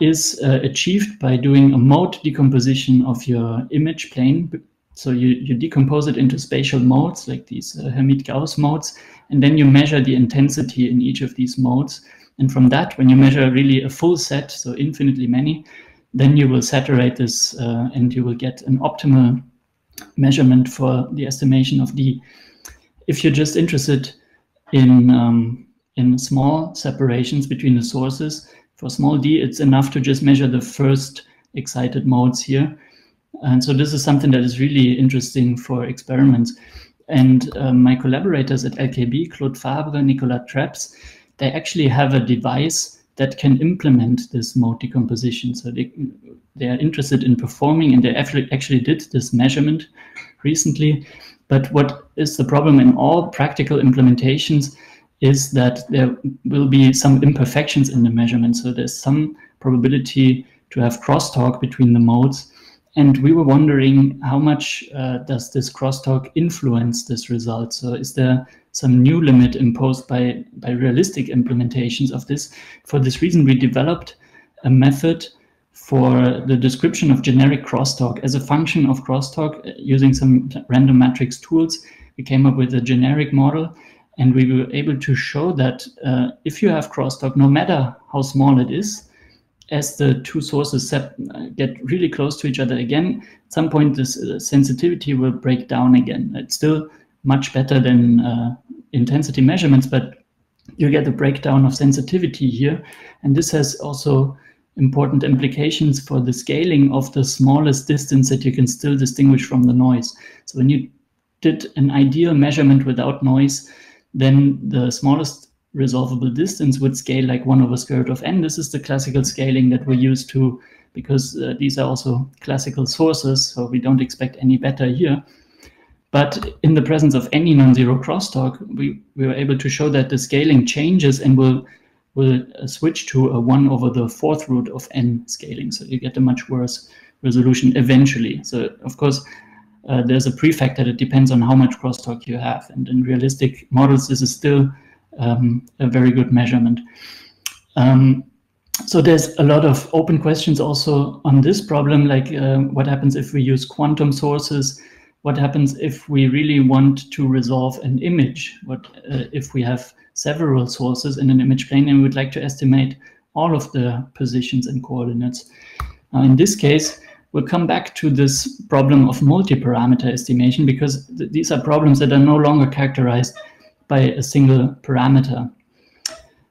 is uh, achieved by doing a mode decomposition of your image plane. So you, you decompose it into spatial modes, like these uh, Hermite-Gauss modes, and then you measure the intensity in each of these modes. And from that, when you measure really a full set, so infinitely many, then you will saturate this uh, and you will get an optimal measurement for the estimation of d. If you're just interested in um, in small separations between the sources, for small d, it's enough to just measure the first excited modes here. And so this is something that is really interesting for experiments. And um, my collaborators at LKB, Claude Fabre, Nicolas Treps, they actually have a device that can implement this mode decomposition. So they, they are interested in performing and they actually did this measurement recently. But what is the problem in all practical implementations is that there will be some imperfections in the measurement. So there's some probability to have crosstalk between the modes. And we were wondering how much uh, does this crosstalk influence this result? So is there some new limit imposed by, by realistic implementations of this. For this reason, we developed a method for the description of generic crosstalk. As a function of crosstalk, uh, using some random matrix tools, we came up with a generic model and we were able to show that uh, if you have crosstalk, no matter how small it is, as the two sources uh, get really close to each other again, at some point this uh, sensitivity will break down again. It's still much better than uh, intensity measurements, but you get a breakdown of sensitivity here. And this has also important implications for the scaling of the smallest distance that you can still distinguish from the noise. So when you did an ideal measurement without noise, then the smallest resolvable distance would scale like 1 over square root of n. This is the classical scaling that we're used to because uh, these are also classical sources, so we don't expect any better here. But in the presence of any non-zero crosstalk, we, we were able to show that the scaling changes and will will uh, switch to a 1 over the fourth root of n scaling. So you get a much worse resolution eventually. So of course, uh, there's a prefactor that it depends on how much crosstalk you have. And in realistic models, this is still um, a very good measurement. Um, so there's a lot of open questions also on this problem, like uh, what happens if we use quantum sources what happens if we really want to resolve an image? What uh, if we have several sources in an image plane and we would like to estimate all of the positions and coordinates? Now, in this case, we'll come back to this problem of multi-parameter estimation because th these are problems that are no longer characterized by a single parameter.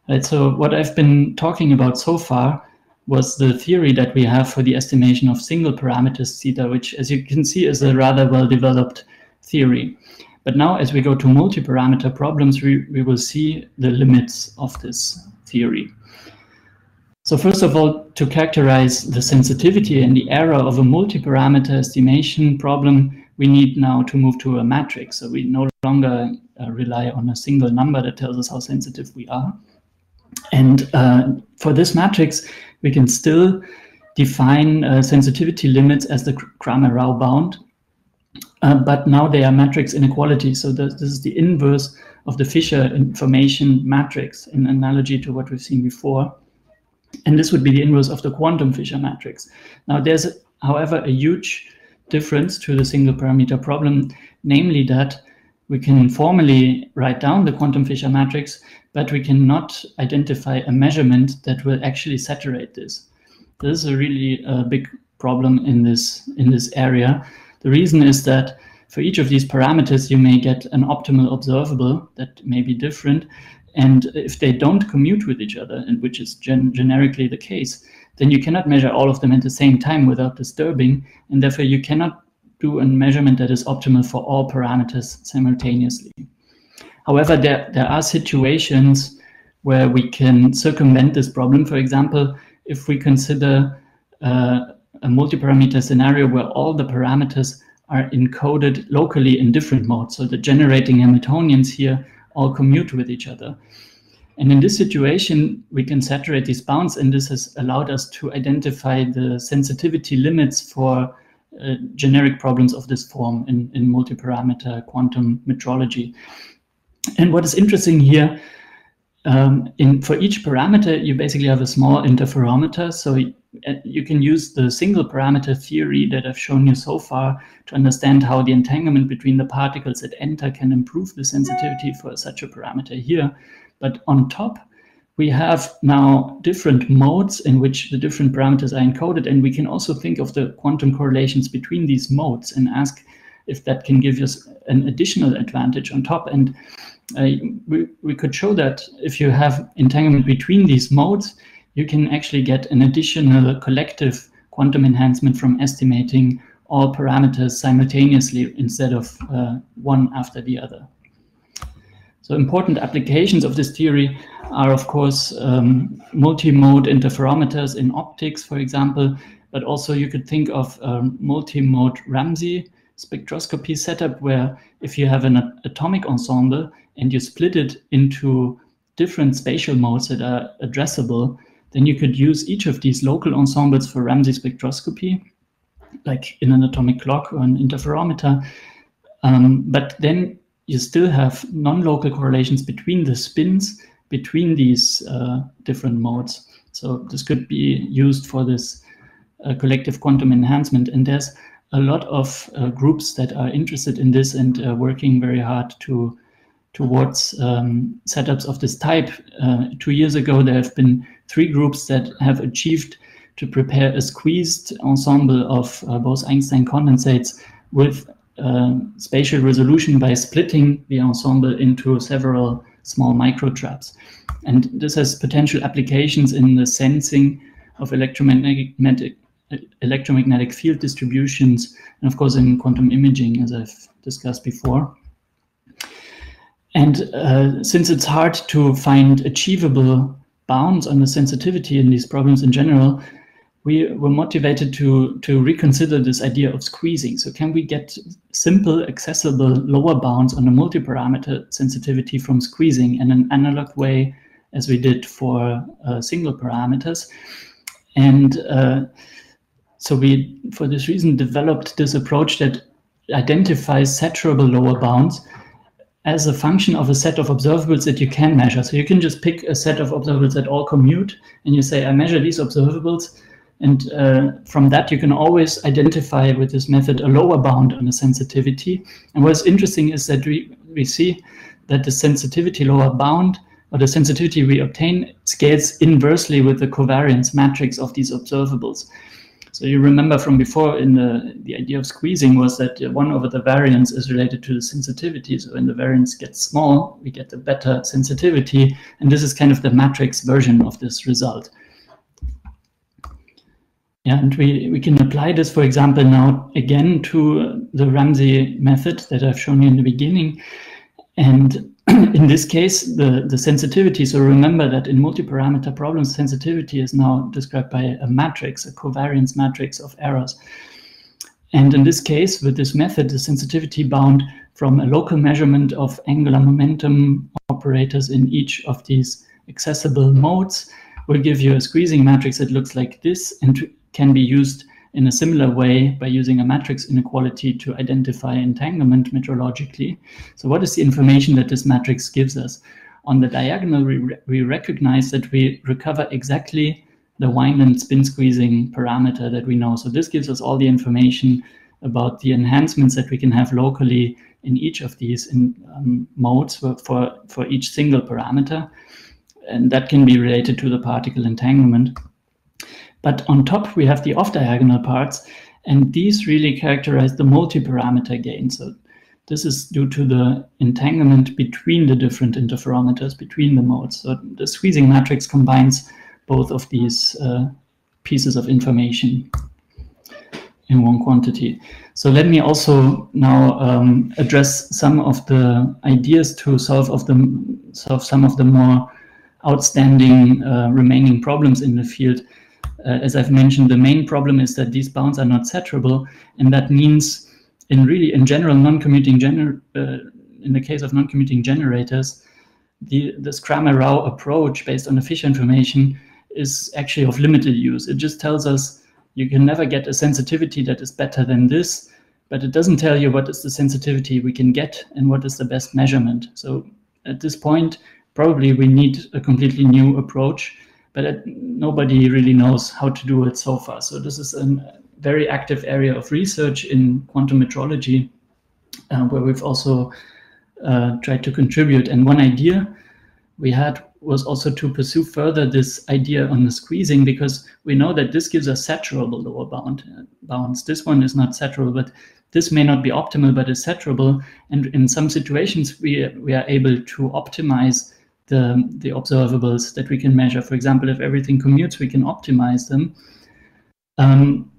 Right, so what I've been talking about so far was the theory that we have for the estimation of single parameters theta, which as you can see is a rather well-developed theory. But now as we go to multi-parameter problems, we, we will see the limits of this theory. So first of all, to characterize the sensitivity and the error of a multi-parameter estimation problem, we need now to move to a matrix. So we no longer uh, rely on a single number that tells us how sensitive we are. And uh, for this matrix, we can still define uh, sensitivity limits as the Cramér-Rao bound, uh, but now they are matrix inequalities. So this, this is the inverse of the Fisher information matrix in analogy to what we've seen before. And this would be the inverse of the quantum Fisher matrix. Now there's, however, a huge difference to the single parameter problem, namely that we can formally write down the quantum Fisher matrix, but we cannot identify a measurement that will actually saturate this. This is a really uh, big problem in this, in this area. The reason is that for each of these parameters, you may get an optimal observable that may be different. And if they don't commute with each other, and which is gen generically the case, then you cannot measure all of them at the same time without disturbing. And therefore, you cannot do a measurement that is optimal for all parameters simultaneously. However, there, there are situations where we can circumvent this problem. For example, if we consider uh, a multi-parameter scenario where all the parameters are encoded locally in different modes. So the generating Hamiltonians here all commute with each other. And in this situation, we can saturate these bounds, and this has allowed us to identify the sensitivity limits for uh, generic problems of this form in, in multi-parameter quantum metrology. And what is interesting here, um, in for each parameter, you basically have a small interferometer. So you can use the single parameter theory that I've shown you so far to understand how the entanglement between the particles that enter can improve the sensitivity for such a parameter here. But on top, we have now different modes in which the different parameters are encoded. And we can also think of the quantum correlations between these modes and ask if that can give us an additional advantage on top. And uh, we, we could show that if you have entanglement between these modes, you can actually get an additional collective quantum enhancement from estimating all parameters simultaneously instead of uh, one after the other. So important applications of this theory are, of course, um, multi-mode interferometers in optics, for example, but also you could think of um, multi-mode Ramsey spectroscopy setup where if you have an atomic ensemble and you split it into different spatial modes that are addressable, then you could use each of these local ensembles for Ramsey spectroscopy, like in an atomic clock or an interferometer. Um, but then you still have non-local correlations between the spins between these uh, different modes. So this could be used for this uh, collective quantum enhancement. And there's a lot of uh, groups that are interested in this and uh, working very hard to towards um, setups of this type. Uh, two years ago, there have been three groups that have achieved to prepare a squeezed ensemble of uh, Bose-Einstein condensates with uh, spatial resolution by splitting the ensemble into several small microtraps. And this has potential applications in the sensing of electromagnetic, electromagnetic field distributions, and of course in quantum imaging, as I've discussed before. And uh, since it's hard to find achievable bounds on the sensitivity in these problems in general, we were motivated to, to reconsider this idea of squeezing. So can we get simple, accessible lower bounds on the multi-parameter sensitivity from squeezing in an analog way as we did for uh, single parameters? And uh, so we, for this reason, developed this approach that identifies saturable lower bounds as a function of a set of observables that you can measure. So you can just pick a set of observables that all commute, and you say, I measure these observables, and uh, from that, you can always identify with this method a lower bound on the sensitivity. And what's interesting is that we, we see that the sensitivity lower bound or the sensitivity we obtain scales inversely with the covariance matrix of these observables. So you remember from before in the, the idea of squeezing was that uh, one over the variance is related to the sensitivity. So when the variance gets small, we get a better sensitivity. And this is kind of the matrix version of this result. Yeah, and we, we can apply this, for example, now again to the Ramsey method that I've shown you in the beginning. And in this case, the, the sensitivity, so remember that in multi-parameter problems, sensitivity is now described by a matrix, a covariance matrix of errors. And in this case, with this method, the sensitivity bound from a local measurement of angular momentum operators in each of these accessible modes will give you a squeezing matrix that looks like this. And can be used in a similar way by using a matrix inequality to identify entanglement metrologically. So what is the information that this matrix gives us? On the diagonal, we, re we recognize that we recover exactly the Wineland spin squeezing parameter that we know. So this gives us all the information about the enhancements that we can have locally in each of these in, um, modes for, for, for each single parameter. And that can be related to the particle entanglement. But on top, we have the off-diagonal parts, and these really characterize the multi-parameter gain. So this is due to the entanglement between the different interferometers, between the modes. So the squeezing matrix combines both of these uh, pieces of information. in one quantity. So let me also now um, address some of the ideas to solve of the solve some of the more outstanding uh, remaining problems in the field. Uh, as I've mentioned, the main problem is that these bounds are not saturable. and that means in really in general non-commuting gener uh, in the case of non-commuting generators, the this Cramér-Rao approach based on the Fisher information is actually of limited use. It just tells us you can never get a sensitivity that is better than this, but it doesn't tell you what is the sensitivity we can get and what is the best measurement. So at this point, probably we need a completely new approach, but it, nobody really knows how to do it so far. So this is a very active area of research in quantum metrology, uh, where we've also uh, tried to contribute. And one idea we had was also to pursue further this idea on the squeezing because we know that this gives us saturable lower bound uh, bounds. This one is not saturable, but this may not be optimal, but is saturable. And in some situations, we, we are able to optimize the, the observables that we can measure. For example, if everything commutes, we can optimize them. Um,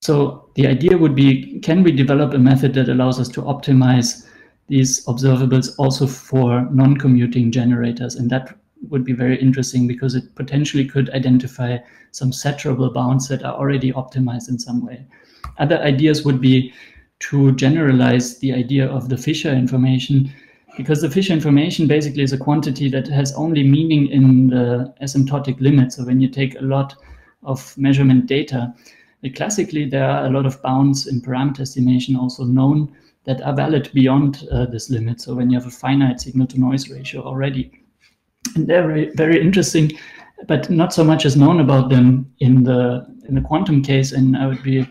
so the idea would be, can we develop a method that allows us to optimize these observables also for non-commuting generators. And that would be very interesting because it potentially could identify some saturable bounds that are already optimized in some way. Other ideas would be to generalize the idea of the Fisher information because the Fisher information basically is a quantity that has only meaning in the asymptotic limit. So when you take a lot of measurement data, classically there are a lot of bounds in parameter estimation also known that are valid beyond uh, this limit. So when you have a finite signal to noise ratio already. And they're very, very interesting, but not so much is known about them in the in the quantum case. And I would be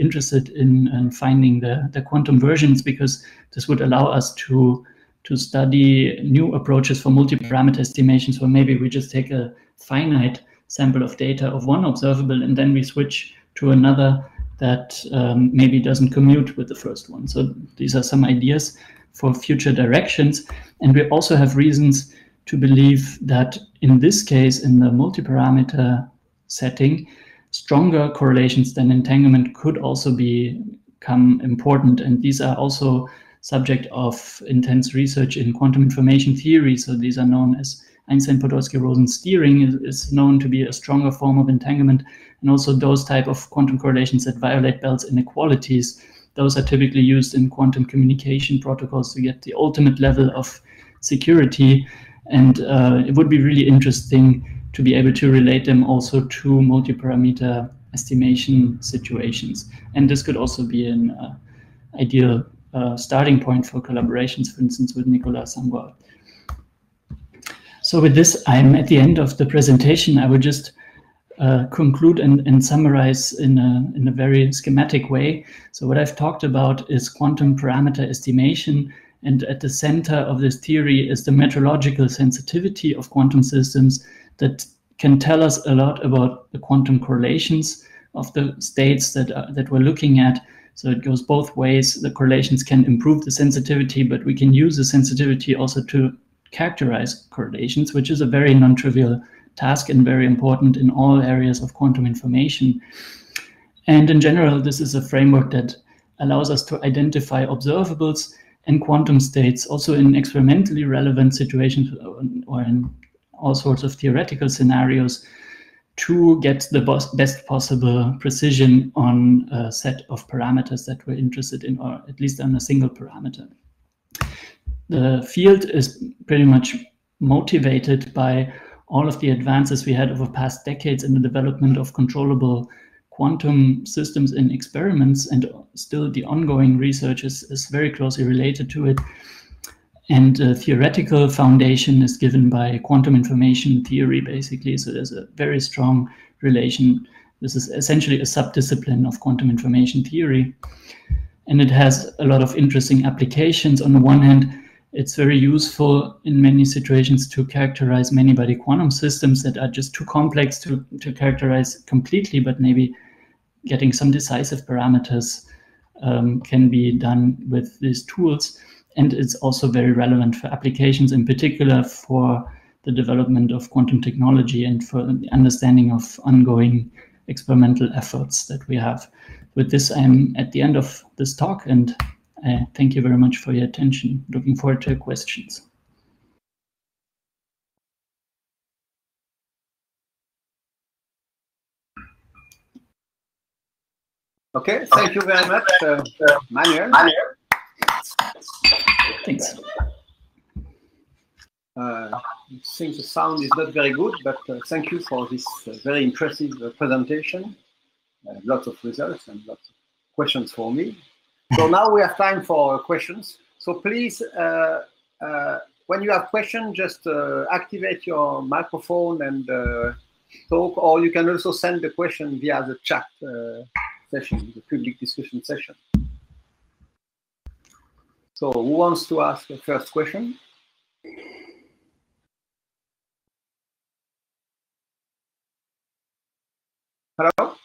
interested in, in finding the, the quantum versions because this would allow us to to study new approaches for multi-parameter estimations where maybe we just take a finite sample of data of one observable and then we switch to another that um, maybe doesn't commute with the first one. So these are some ideas for future directions. And we also have reasons to believe that in this case, in the multi-parameter setting, stronger correlations than entanglement could also become important. And these are also subject of intense research in quantum information theory. So these are known as Einstein-Podolsky-Rosen steering is, is known to be a stronger form of entanglement and also those type of quantum correlations that violate Bell's inequalities. Those are typically used in quantum communication protocols to get the ultimate level of security. And uh, it would be really interesting to be able to relate them also to multi-parameter estimation situations. And this could also be an uh, ideal uh, starting point for collaborations, for instance, with Nicolas Sangouard. So with this, I'm at the end of the presentation. I would just uh, conclude and, and, summarize in a, in a very schematic way. So what I've talked about is quantum parameter estimation. And at the center of this theory is the metrological sensitivity of quantum systems that can tell us a lot about the quantum correlations of the states that, uh, that we're looking at. So it goes both ways. The correlations can improve the sensitivity, but we can use the sensitivity also to characterize correlations, which is a very non-trivial task and very important in all areas of quantum information. And in general, this is a framework that allows us to identify observables and quantum states also in experimentally relevant situations or in all sorts of theoretical scenarios to get the best possible precision on a set of parameters that we're interested in, or at least on a single parameter. The field is pretty much motivated by all of the advances we had over past decades in the development of controllable quantum systems in experiments and still the ongoing research is, is very closely related to it. And a theoretical foundation is given by quantum information theory, basically. So there's a very strong relation. This is essentially a subdiscipline of quantum information theory. And it has a lot of interesting applications. On the one hand, it's very useful in many situations to characterize many body quantum systems that are just too complex to, to characterize completely, but maybe getting some decisive parameters um, can be done with these tools. And it's also very relevant for applications, in particular for the development of quantum technology and for the understanding of ongoing experimental efforts that we have. With this, I'm at the end of this talk and uh, thank you very much for your attention. Looking forward to your questions. Okay, thank you very much, uh, Manuel. Thanks. Uh, I think the sound is not very good, but uh, thank you for this uh, very impressive uh, presentation. Uh, lots of results and lots of questions for me. So now we have time for questions. So please, uh, when you have questions, just activate your microphone and talk, or you can also send the question via the chat session, the public discussion session. So who wants to ask the first question? Hello?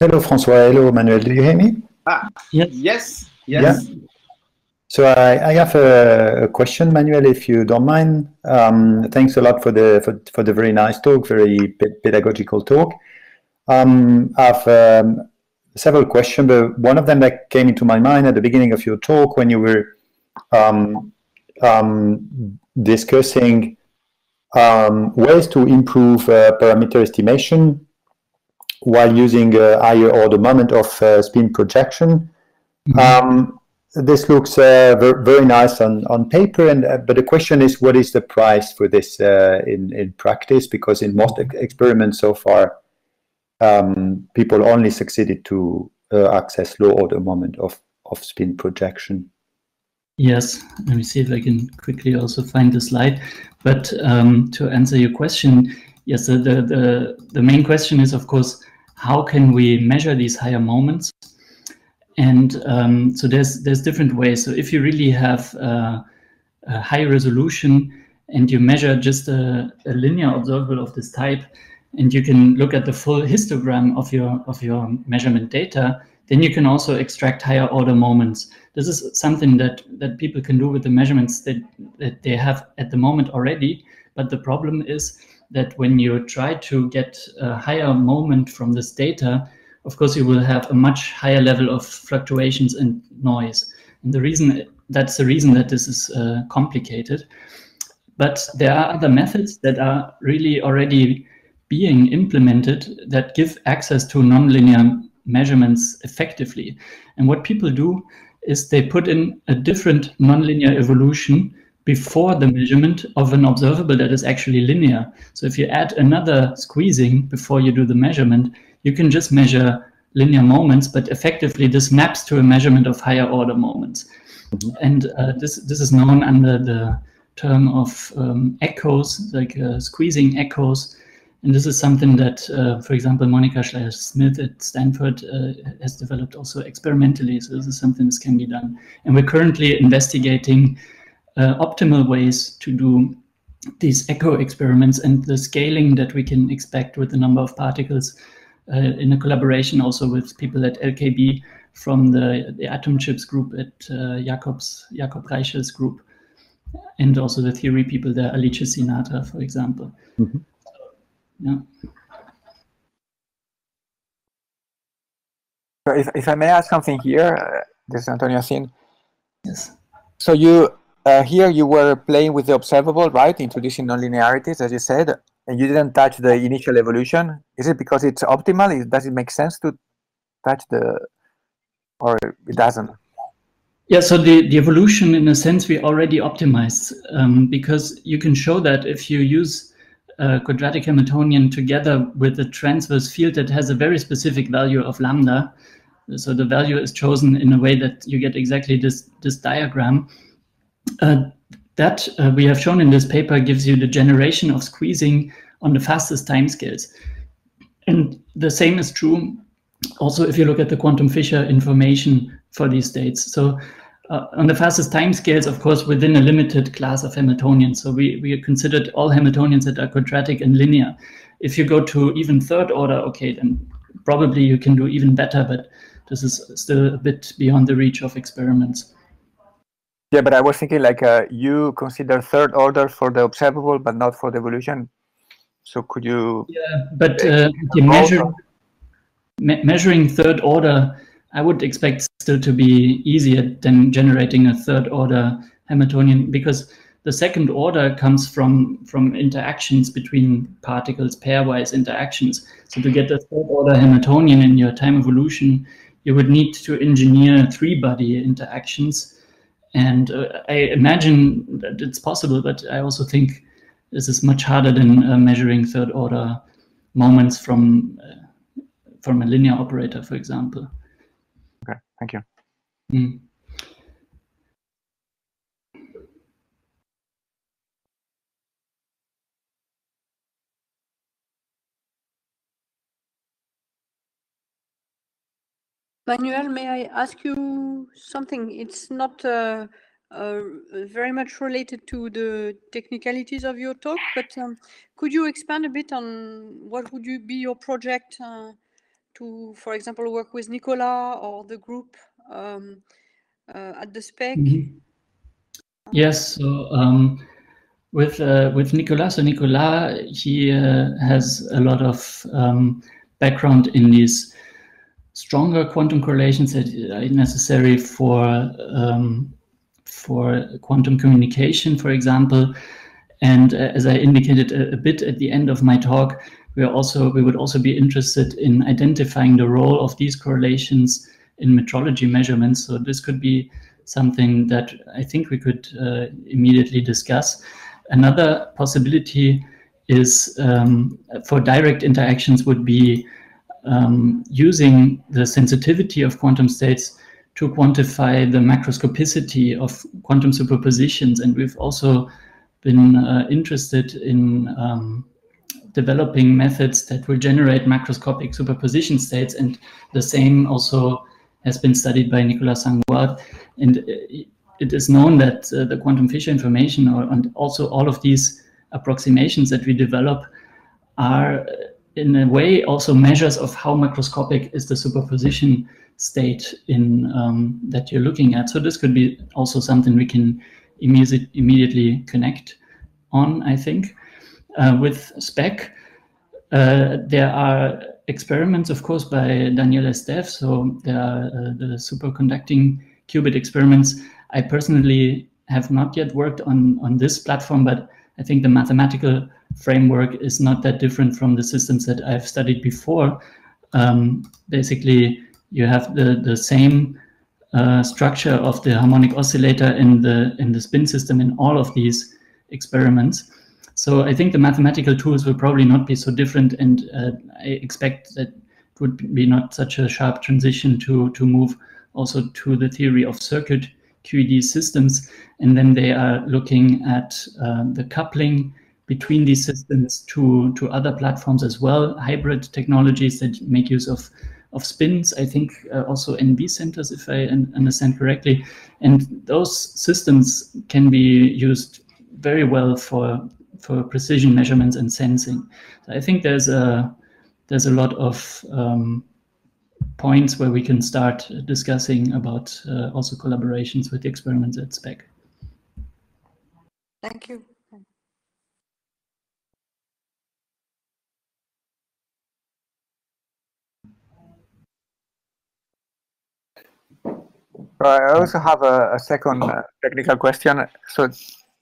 Hello, Francois. Hello, Manuel. Do you hear me? Ah, yes. Yes. Yes. Yeah. So I, I have a, a, question, Manuel, if you don't mind. Um, thanks a lot for the for, for the very nice talk, very pedagogical talk. Um, I have um, several questions, but one of them that came into my mind at the beginning of your talk when you were um, um, discussing um, ways to improve uh, parameter estimation while using a higher order moment of uh, spin projection. Mm -hmm this looks uh, very, very nice on, on paper, and uh, but the question is, what is the price for this uh, in in practice? Because in most experiments so far, um, people only succeeded to uh, access low order moment of of spin projection. Yes, let me see if I can quickly also find the slide. But um, to answer your question, yes, the the the main question is, of course, how can we measure these higher moments? And um, so there's there's different ways. So if you really have uh, a high resolution and you measure just a, a, linear observable of this type, and you can look at the full histogram of your of your measurement data, then you can also extract higher order moments. This is something that that people can do with the measurements that that they have at the moment already. But the problem is that when you try to get a higher moment from this data, of course, you will have a much higher level of fluctuations and noise. And the reason that's the reason that this is uh, complicated. But there are other methods that are really already being implemented that give access to nonlinear measurements effectively. And what people do is they put in a different nonlinear evolution before the measurement of an observable that is actually linear. So if you add another squeezing before you do the measurement, you can just measure linear moments, but effectively this maps to a measurement of higher order moments. Mm -hmm. And uh, this, this is known under the term of um, echoes, like uh, squeezing echoes. And this is something that, uh, for example, Monica Schleier-Smith at Stanford uh, has developed also experimentally. So this is something that can be done. And we're currently investigating uh, optimal ways to do these echo experiments and the scaling that we can expect with the number of particles uh, in a collaboration also with people at LKB from the, the Atom Chips group at uh, Jakob's, Jakob Reichel's group, and also the theory people there, Alice Sinatra, for example. Mm -hmm. yeah. If, if I may ask something here, uh, this is Antonio Acín. Yes. So you uh, here you were playing with the observable, right? Introducing nonlinearities, as you said and you didn't touch the initial evolution, is it because it's optimal? Does it make sense to touch the, or it doesn't? Yeah, so the, the evolution, in a sense, we already optimized um, because you can show that if you use a quadratic Hamiltonian together with a transverse field that has a very specific value of lambda, so the value is chosen in a way that you get exactly this, this diagram, uh, that uh, we have shown in this paper gives you the generation of squeezing on the fastest timescales. And the same is true also if you look at the quantum Fisher information for these states. So uh, on the fastest timescales, of course, within a limited class of Hamiltonians. So we, we considered all Hamiltonians that are quadratic and linear. If you go to even third order, okay, then probably you can do even better, but this is still a bit beyond the reach of experiments. Yeah, but I was thinking like uh, you consider third order for the observable, but not for the evolution. So could you? Yeah, but uh, measure, me measuring third order, I would expect still to be easier than generating a third order Hamiltonian because the second order comes from from interactions between particles, pairwise interactions. So to get a third order Hamiltonian in your time evolution, you would need to engineer three body interactions. And uh, I imagine that it's possible, but I also think this is much harder than uh, measuring third order moments from uh, from a linear operator, for example. Okay, thank you. Mm. Manuel, may I ask you something? It's not uh, uh, very much related to the technicalities of your talk, but um, could you expand a bit on what would you be your project uh, to, for example, work with Nicolas or the group um, uh, at the SPEC? Mm -hmm. Yes, so um, with uh, with Nicolas, so Nicolas, he uh, has a lot of um, background in these stronger quantum correlations that are necessary for um, for quantum communication, for example. And uh, as I indicated a, a, bit at the end of my talk, we are also we would also be interested in identifying the role of these correlations in metrology measurements. So this could be something that I think we could uh, immediately discuss. Another possibility is um, for direct interactions would be um, using the sensitivity of quantum states to quantify the macroscopicity of quantum superpositions. And we've also been uh, interested in um, developing methods that will generate macroscopic superposition states. And the same also has been studied by Nicolas Sangouard. And it is known that uh, the quantum Fisher information or, and also all of these approximations that we develop are in a way also measures of how macroscopic is the superposition state in um, that you're looking at. So this could be also something we can immediate, immediately connect on, I think. Uh, with SPEC, uh, there are experiments, of course, by Daniel Estève. So there are uh, the superconducting qubit experiments. I personally have not yet worked on, on this platform, but I think the mathematical framework is not that different from the systems that I've studied before. Um, basically, you have the, the same uh, structure of the harmonic oscillator in the, in the spin system in all of these experiments. So I think the mathematical tools will probably not be so different, and uh, I expect that it would be not such a sharp transition to, to move also to the theory of circuit QED systems. And then they are looking at uh, the coupling between these systems to, to other platforms as well, hybrid technologies that make use of, of spins, I think uh, also NV centers, if I understand correctly. And those systems can be used very well for, for precision measurements and sensing. So I think there's a, there's a lot of um, points where we can start discussing about uh, also collaborations with the experiments at SPEC. Thank you. I also have a, a second uh, technical question. So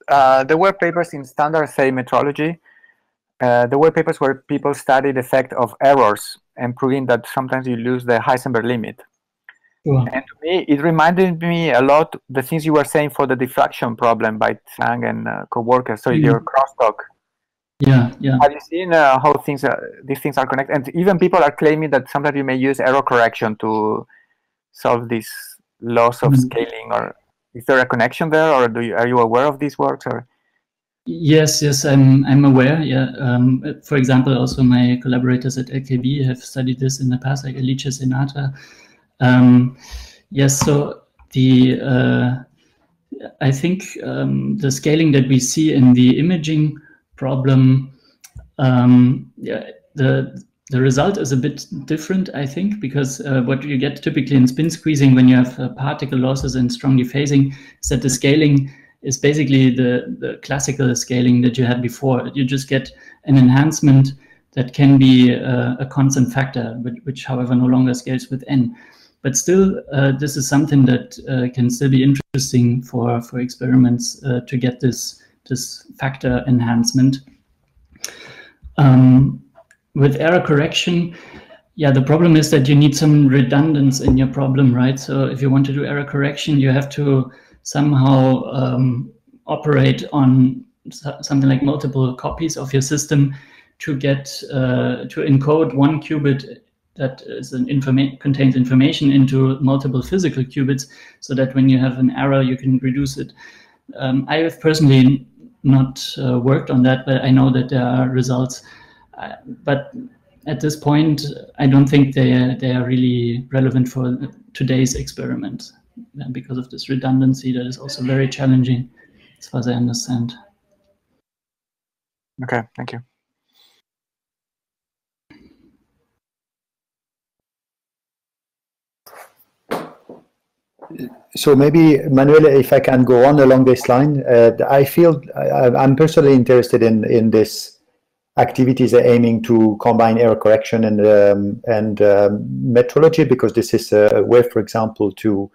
uh, there were papers in standard say metrology. Uh, there were papers where people studied the effect of errors and proving that sometimes you lose the Heisenberg limit. And to me, it reminded me a lot the things you were saying for the diffraction problem by Tsang and uh, co-workers. So mm. your crosstalk. Yeah, yeah. Have you seen uh, how things these things are connected? And even people are claiming that sometimes you may use error correction to solve this loss of mm. scaling. Or is there a connection there, or do you are you aware of these works? Or Yes, yes, I'm I'm aware. Yeah, um, for example, also my collaborators at LKB have studied this in the past, like Sinatra. Um, yes, so the uh, I think um, the scaling that we see in the imaging problem, um, yeah, the the result is a bit different, I think, because uh, what you get typically in spin squeezing when you have uh, particle losses and strong dephasing is that the scaling is basically the, the classical scaling that you had before. You just get an enhancement that can be uh, a constant factor, which, which, however, no longer scales with n. But still, uh, this is something that uh, can still be interesting for, for experiments uh, to get this, this factor enhancement. Um, with error correction, yeah, the problem is that you need some redundancy in your problem, right? So if you want to do error correction, you have to somehow um, operate on something like multiple copies of your system to get uh, to encode one qubit that is an informa contains information into multiple physical qubits so that when you have an error you can reduce it um, i have personally not uh, worked on that but i know that there are results uh, but at this point i don't think they are, they are really relevant for today's experiment because of this redundancy that is also very challenging as far as i understand. Okay thank you. So maybe Manuel, if I can go on along this line, uh, I feel I, am personally interested in in this activities are aiming to combine error correction and um, and um, metrology because this is a way, for example, to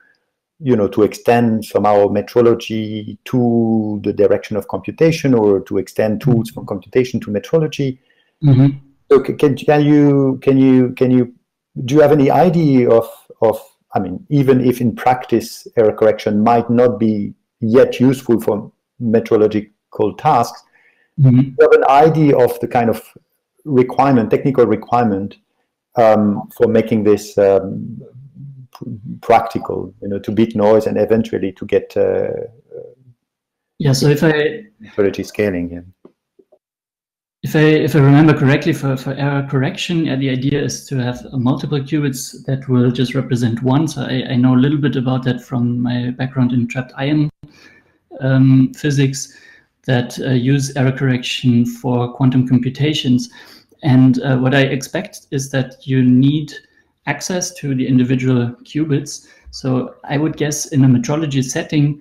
you know to extend somehow metrology to the direction of computation or to extend tools from computation to metrology. Mm -hmm. So can can you can you can you do you have any idea of of I mean, even if in practice error correction might not be yet useful for metrological tasks, mm -hmm. you have an idea of the kind of requirement, technical requirement um, for making this um, practical, you know, to beat noise and eventually to get uh, yeah. So if I metrology scaling, yeah. If I if I remember correctly, for, for error correction, yeah, the idea is to have multiple qubits that will just represent one. So I, I know a little bit about that from my background in trapped ion um, physics that uh, use error correction for quantum computations. And uh, what I expect is that you need access to the individual qubits. So I would guess in a metrology setting,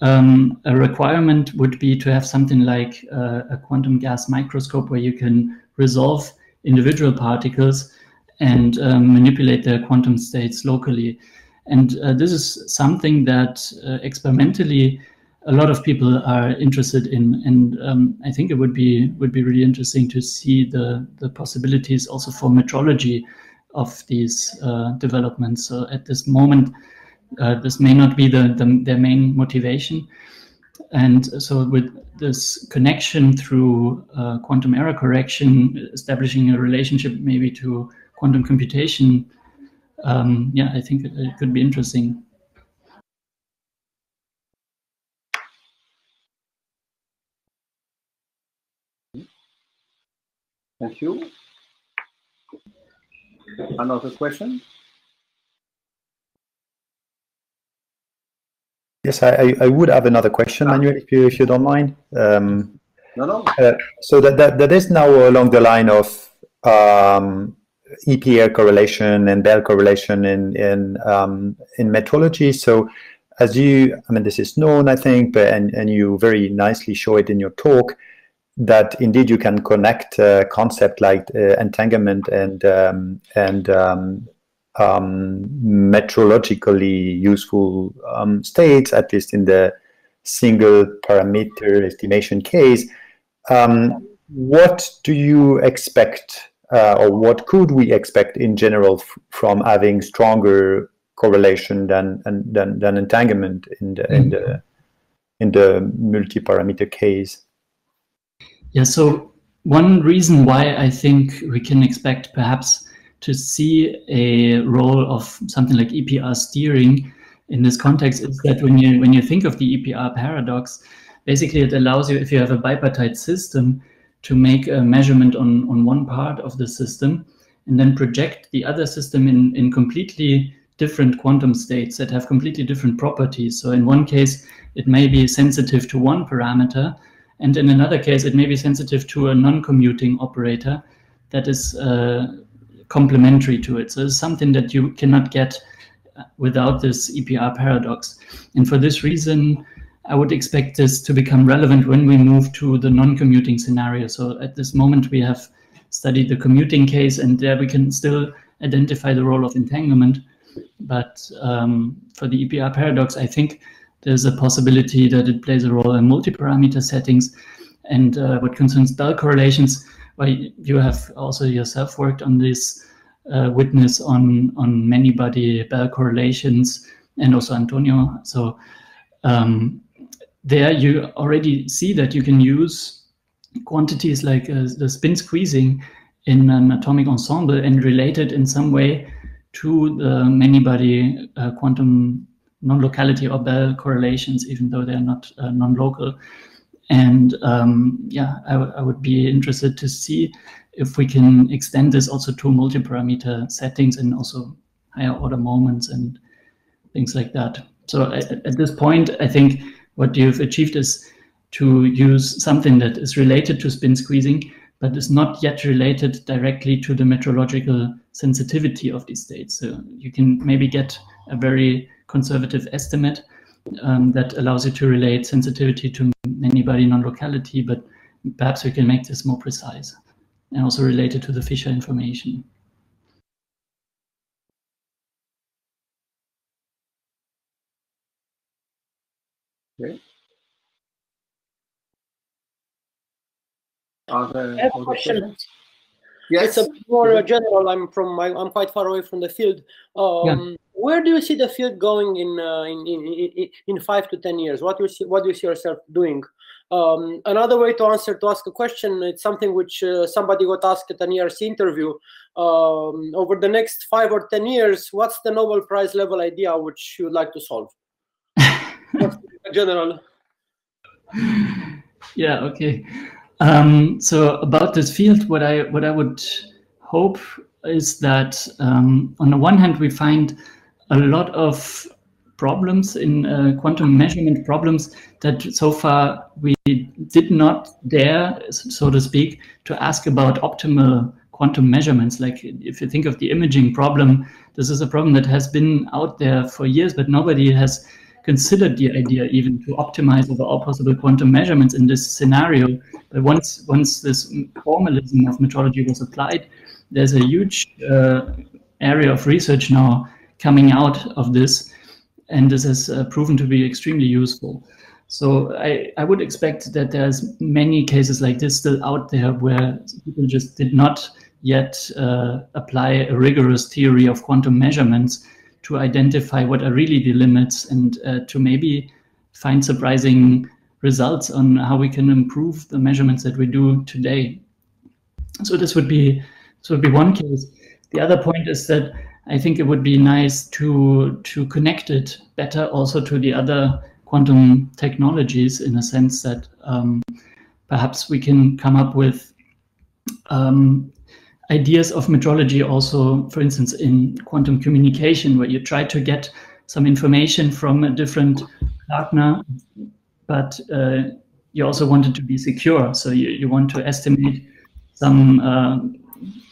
um, a requirement would be to have something like uh, a quantum gas microscope where you can resolve individual particles and um, manipulate their quantum states locally. And uh, this is something that uh, experimentally a lot of people are interested in, and um, I think it would be would be really interesting to see the the possibilities also for metrology of these uh, developments. So at this moment, uh, this may not be the, the, their main motivation. And so with this connection through uh, quantum error correction, establishing a relationship maybe to quantum computation, um, yeah, I think it, it could be interesting. Thank you. Another question? Yes, I, I would have another question, Manuel, if you, if you don't mind. Um, no, no. Uh, so that, that, that is now along the line of um, EPR correlation and Bell correlation in in um, in metrology. So as you, I mean, this is known, I think, but and and you very nicely show it in your talk that indeed you can connect concept like uh, entanglement and um, and um, um, metrologically useful um, states, at least in the single parameter estimation case. Um, what do you expect, uh, or what could we expect in general from having stronger correlation than than, than entanglement in the in the in the multi-parameter case? Yeah. So one reason why I think we can expect perhaps to see a role of something like EPR steering in this context is that when you when you think of the EPR paradox, basically it allows you, if you have a bipartite system, to make a measurement on, on one part of the system and then project the other system in, in completely different quantum states that have completely different properties. So in one case, it may be sensitive to one parameter, and in another case, it may be sensitive to a non-commuting operator that is uh, complementary to it. So it's something that you cannot get without this EPR paradox. And for this reason, I would expect this to become relevant when we move to the non-commuting scenario. So at this moment, we have studied the commuting case, and there we can still identify the role of entanglement. But um, for the EPR paradox, I think there's a possibility that it plays a role in multi-parameter settings. And uh, what concerns Bell correlations, well, you have also yourself worked on this uh, witness on on many body Bell correlations, and also Antonio. So um, there you already see that you can use quantities like uh, the spin squeezing in an atomic ensemble and relate it in some way to the many-body uh, quantum non-locality or Bell correlations, even though they're not uh, non-local. And um, yeah, I, would be interested to see if we can extend this also to multi-parameter settings and also higher order moments and things like that. So at this point, I think what you've achieved is to use something that is related to spin squeezing, but is not yet related directly to the metrological sensitivity of these states. So you can maybe get a very conservative estimate um, that allows you to relate sensitivity to many-body non-locality, but perhaps we can make this more precise and also related to the Fisher information. Okay. Are I have a question. Yes. It's a more uh, general. I'm from. I, I'm quite far away from the field. Um, Yeah. Where do you see the field going in, uh, in, in in five to ten years? What do you see? What do you see yourself doing? Um, another way to answer to ask a question. It's something which uh, somebody got asked at an ERC interview. Um, over the next five or ten years, what's the Nobel Prize level idea which you'd like to solve? General. yeah okay um, so about this field what i what i would hope is that um, on the one hand we find a lot of problems in uh, quantum measurement problems that so far we did not dare so to speak to ask about optimal quantum measurements like if you think of the imaging problem this is a problem that has been out there for years but nobody has considered the idea even to optimize over all possible quantum measurements in this scenario. But once once this formalism of metrology was applied, there's a huge uh, area of research now coming out of this, and this has uh, proven to be extremely useful. So I, I would expect that there's many cases like this still out there where people just did not yet uh, apply a rigorous theory of quantum measurements to identify what are really the limits and uh, to maybe find surprising results on how we can improve the measurements that we do today. So this would be this would be one case. The other point is that I think it would be nice to to connect it better also to the other quantum technologies in a sense that um, perhaps we can come up with um, ideas of metrology also, for instance, in quantum communication, where you try to get some information from a different partner, but uh, you also want it to be secure. So you, you want to estimate some uh,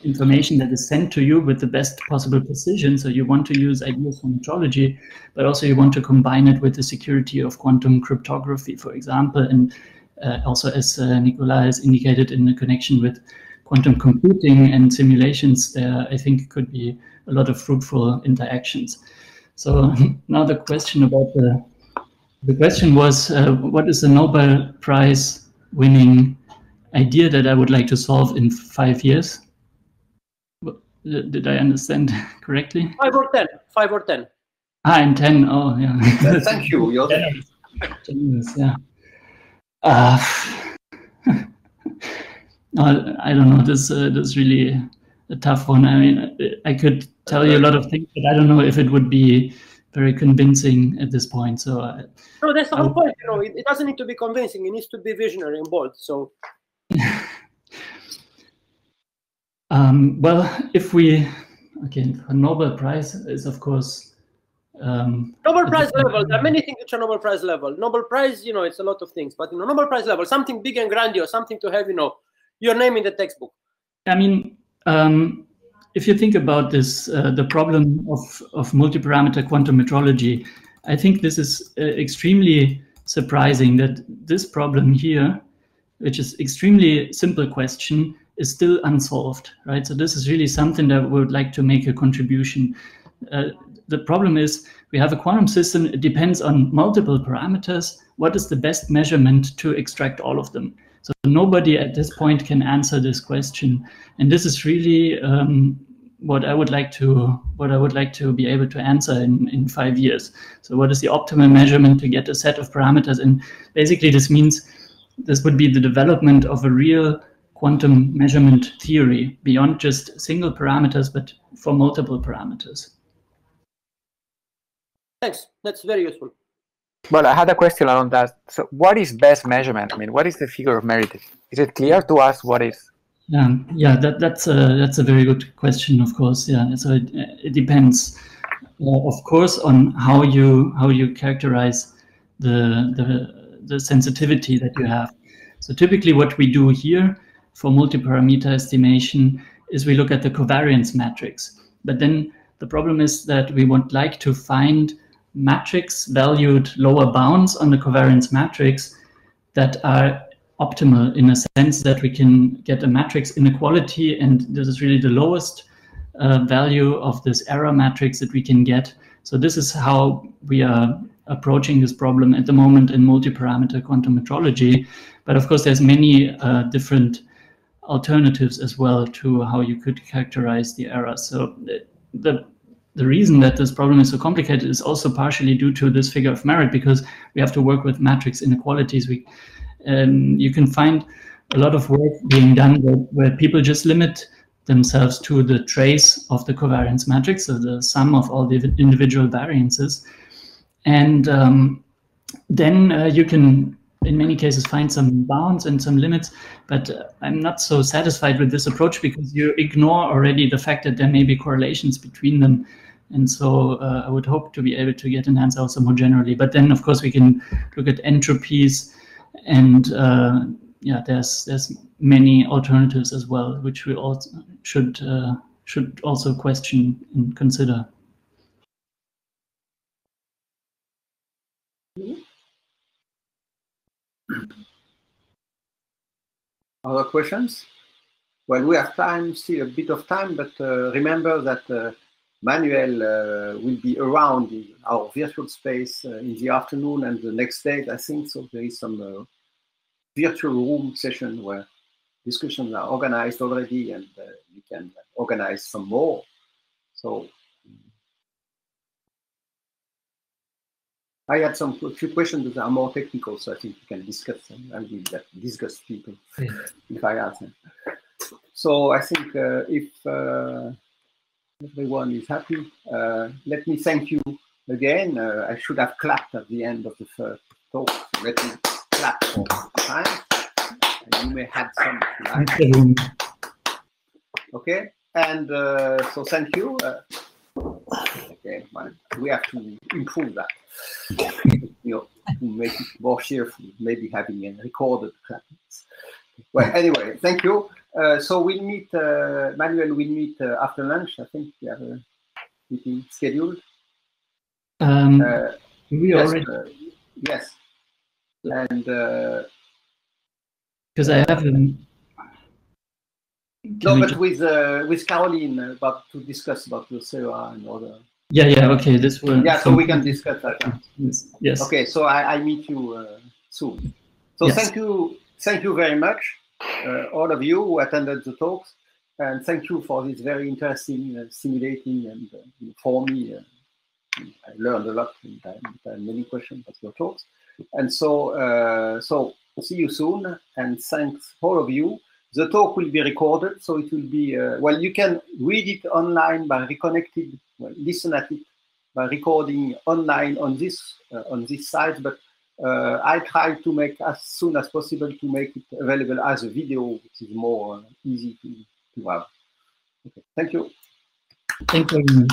information that is sent to you with the best possible precision. So you want to use ideas from metrology, but also you want to combine it with the security of quantum cryptography, for example, and uh, also as uh, Nicola has indicated in the connection with quantum computing and simulations, there I think could be a lot of fruitful interactions. So now the question about the the question was, uh, what is the Nobel Prize winning idea that I would like to solve in five years? Did I understand correctly? Five or ten. Five or ten. Ah, in ten. Oh, yeah. Thank you. You're generous. yeah. Uh, no, I don't know. This uh, this is really a tough one. I mean, I could tell you a lot of things, but I don't know if it would be very convincing at this point. So, uh, no, that's the whole point. You know, it, it, doesn't need to be convincing. It needs to be visionary and bold. So, um, well, if we okay, a Nobel Prize is of course. Um, Nobel Prize level. There are many things which are Nobel Prize level. Nobel Prize, you know, it's a lot of things, but you know, Nobel Prize level, something big and grandiose, something to have, you know, your name in the textbook. I mean, um, if you think about this, uh, the problem of, of multi-parameter quantum metrology, I think this is uh, extremely surprising that this problem here, which is extremely simple question, is still unsolved, right? So this is really something that we would like to make a contribution. Uh, the problem is we have a quantum system, it depends on multiple parameters. What is the best measurement to extract all of them? So nobody at this point can answer this question. And this is really um, what I would like to what I would like to be able to answer in, in five years. So what is the optimal measurement to get a set of parameters? And basically this means this would be the development of a real quantum measurement theory beyond just single parameters, but for multiple parameters. Thanks. That's very useful. Well, I had a question around that. So, what is best measurement? I mean, what is the figure of merit? Is it clear to us what is? Yeah, yeah, that, that's a that's a very good question. Of course, yeah. So it, it depends, uh, of course, on how you how you characterize the the the sensitivity that you have. So typically, what we do here for multi-parameter estimation is we look at the covariance matrix. But then the problem is that we would like to find matrix valued lower bounds on the covariance matrix that are optimal in a sense that we can get a matrix inequality and this is really the lowest uh, value of this error matrix that we can get. So this is how we are approaching this problem at the moment in multi-parameter quantum metrology. But of course, there's many uh, different alternatives as well to how you could characterize the error. So the, the reason that this problem is so complicated is also partially due to this figure of merit because we have to work with matrix inequalities. We, um, you can find a lot of work being done where, where, people just limit themselves to the trace of the covariance matrix, so the sum of all the individual variances. And um, then uh, you can, in many cases, find some bounds and some limits. But uh, I'm not so satisfied with this approach because you ignore already the fact that there may be correlations between them. And so uh, I would hope to be able to get an answer also more generally. But then, of course, we can look at entropies, and uh, yeah, there's there's many alternatives as well, which we also should uh, should also question and consider. Other questions? Well, we have time, still a bit of time, but uh, remember that uh, Manuel uh, will be around in our virtual space uh, in the afternoon and the next day, I think. So there is some uh, virtual room session where discussions are organized already and uh, we can organize some more. So I had some a few questions that are more technical, so I think we can discuss them and we discuss people if I ask them. So I think uh, if uh, everyone is happy. Uh, let me thank you again. Uh, I should have clapped at the end of the first talk. Let me clap for time. And you may have some. Okay, and uh, so thank you. Uh, okay, man, we have to improve that. you know, to make it more cheerful. Maybe having a recorded. Well, anyway, thank you. Uh, so we'll meet, uh, Manuel will meet uh, after lunch. I think we have a meeting scheduled. Um, we yes, already. yes. And. Because I have. Um, no, but with uh, with Caroline about to discuss about Lucera and other. Yeah, yeah, okay. This one. Yeah, so we can discuss that. Yes. yes. Okay, so I, I meet you uh, soon. So yes. thank you, thank you very much uh, all of you who attended the talks. And thank you for this very interesting, uh, stimulating, and uh, for me, I learned a lot and I many questions about your talks. And so, so see you soon, and thanks all of you. The talk will be recorded, so it will be, uh, well, you can read it online by reconnecting, well, listen at it by recording online on this uh, on this site, but uh, I try to make as soon as possible to make it available as a video, which is more uh, easy to, to have. Okay. Thank you. Thank you.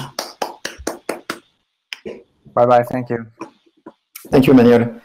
Bye bye. Thank you. Thank you, Manuel.